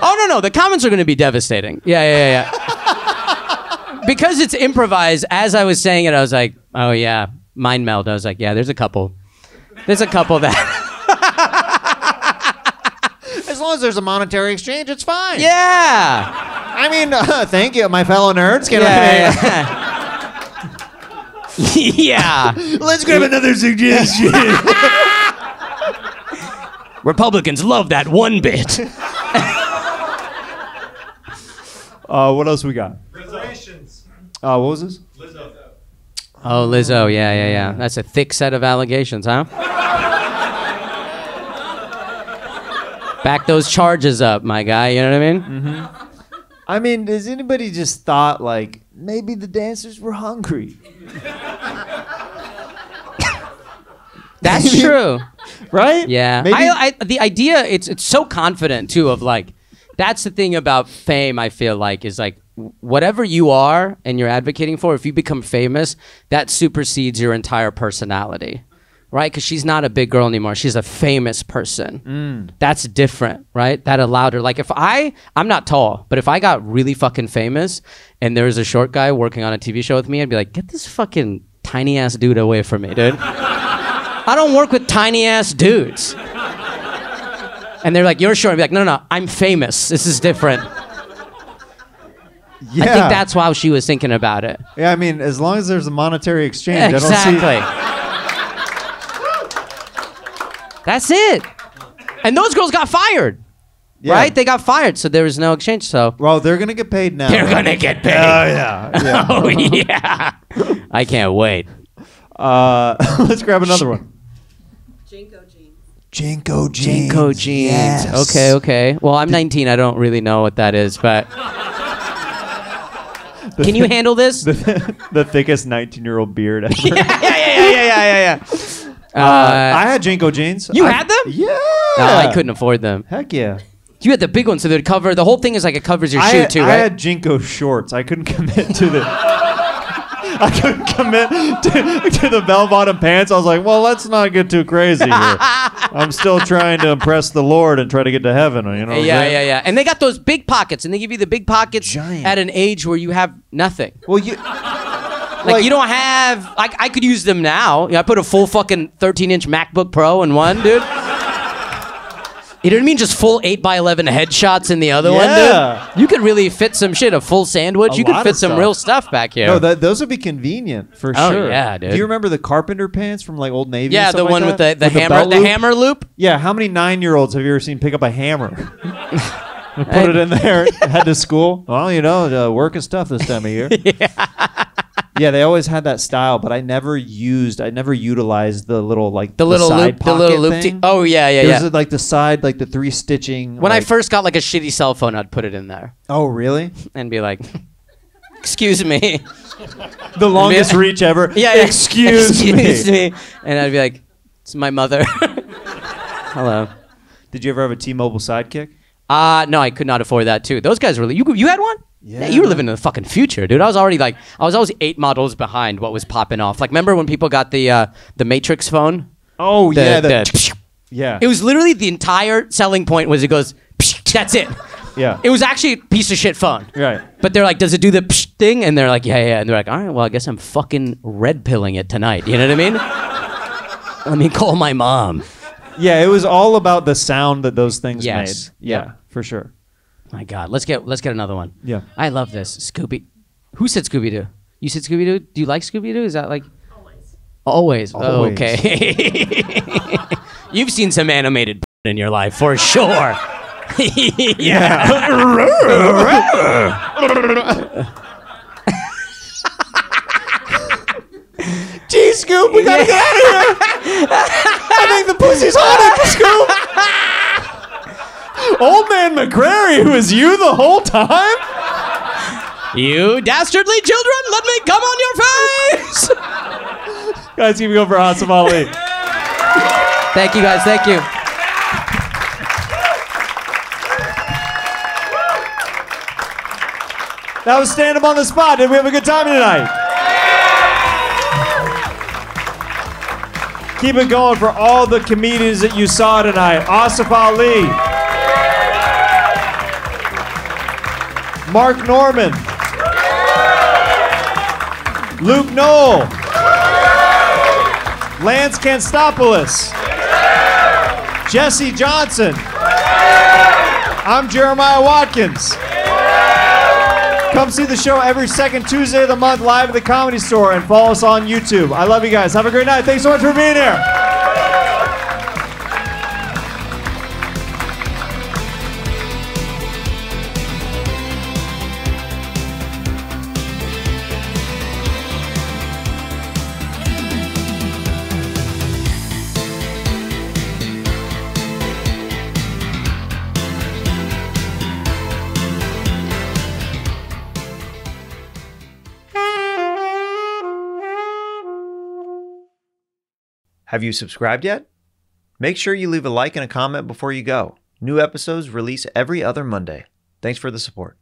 Oh no, no, the comments are going to be devastating. Yeah, yeah, yeah. yeah. because it's improvised. As I was saying it, I was like, "Oh yeah, mind meld." I was like, "Yeah, there's a couple. There's a couple that." As long as there's a monetary exchange, it's fine. Yeah. I mean, uh, thank you, my fellow nerds. Can Yeah, I? yeah. Let's grab another suggestion. Republicans love that one bit. uh, what else we got? Uh, what was this? Lizzo. Oh, Lizzo. Yeah, yeah, yeah. That's a thick set of allegations, huh? Back those charges up, my guy. You know what I mean? Mm-hmm. I mean, does anybody just thought like maybe the dancers were hungry? That's true. right? Yeah. Maybe- I, I, the idea, it's it's so confident too. Of like, that's the thing about fame. I feel like is like whatever you are and you're advocating for. If you become famous, that supersedes your entire personality, right? Because she's not a big girl anymore. She's a famous person. Mm. That's different, right? That allowed her. Like if I, I'm not tall, but if I got really fucking famous and there was a short guy working on a TV show with me, I'd be like, get this fucking tiny ass dude away from me, dude. I don't work with tiny ass dudes. And they're like, you're short. I'd be like, no, no, no, I'm famous. This is different. Yeah. I think that's how she was thinking about it. Yeah, I mean, as long as there's a monetary exchange, I Exactly. don't see. That's it. And those girls got fired. Yeah. right? They got fired, so there was no exchange. So Well, they're gonna get paid now. they're gonna get paid. Oh yeah. yeah. oh yeah. I can't wait. Uh, let's grab another one. JNCO jeans. JNCO jeans. Yes. Okay, okay. Well, I'm 19. I don't really know what that is, but can you handle this? the, the thickest 19 year old beard ever. yeah, yeah, yeah, yeah, yeah, yeah. Uh, I had JNCO jeans. You I- had them? Yeah. No, I couldn't afford them. Heck yeah. You had the big ones, so they'd cover the whole thing. Is like it covers your I, shoe had- too, I right? had JNCO shorts. I couldn't commit to the. I couldn't commit to, to the bell bottom pants. I was like, well, let's not get too crazy here. I'm still trying to impress the Lord and try to get to heaven. You know? yeah, yeah, yeah. And they got those big pockets, and they give you the big pockets at an age where you have nothing. Well, you like, you don't have. I, I could use them now. Yeah, I put a full fucking 13 inch MacBook Pro in one, dude. You know what I mean? Just full 8 by 11 headshots in the other Yeah. one, dude. You could really fit some shit. A full sandwich. A you could fit some stuff. real stuff back here. No, that, those would be convenient for Oh, sure. yeah, dude. Do you remember the carpenter pants from like Old Navy? Yeah, and stuff the like one with that? the- the hammer- belt the loop? hammer loop? Yeah. How many nine-year-olds have you ever seen pick up a hammer? and put it in there. Head to school. Well, you know, uh, work is tough this time of year. yeah. They always had that style, but I never used. I never utilized the little like The little side loop- the little loop t- thing. oh, yeah, yeah, There's yeah. a- like the side, like the three stitching. when I first got like a shitty cell phone, I'd put it in there Oh, really? and be like, "Excuse me." The longest Yeah. reach ever. Yeah, yeah. Excuse, me. Excuse me. me. And I'd be like, "It's my mother." Hello. Did you ever have a T-Mobile Sidekick? Uh no, I could not afford that too. Those guys really. You you had one? Yeah. you were living in the fucking future, dude. I was already like, I was always eight models behind what was popping off. Like, remember when people got the uh, the Matrix phone? Oh The- yeah, the, the- yeah. It was literally the entire selling point was it goes, that's it. Yeah. It was actually a piece of shit phone. Right. But they're like, does it do the psh thing? And they're like, yeah, yeah. And they're like, all right, well, I guess I'm fucking red pilling it tonight. You know what I mean? Let me call my mom. Yeah, it was all about the sound that those things Yes. made. Yeah, Yep. for sure. My God, let's get let's get another one. Yeah. I love this Scooby. Who said Scooby Doo? You said Scooby Doo. Do you like Scooby Doo? Is that like always? Always. Always. okay. You've seen some animated in your life for sure. Yeah. Gee, Scoop, we gotta get out of here. I think the pussy's on it, Scoop. Old man McCrary, who is you the whole time? you dastardly children, let me come on your face. Guys, keep going for Asif Ali. Thank you, guys. Thank you. That was stand up on the spot. Did we have a good time tonight? Keep it going for all the comedians that you saw tonight. Asif Ali, Mark Normand, Luke Null, Lance Cantstopolis, Jessie Johnson. I'm Jeremiah Watkins. Come see the show every second Tuesday of the month live at the Comedy Store and follow us on YouTube. I love you guys. Have a great night. Thanks so much for being here. Have you subscribed yet? Make sure you leave a like and a comment before you go. New episodes release every other Monday. Thanks for the support.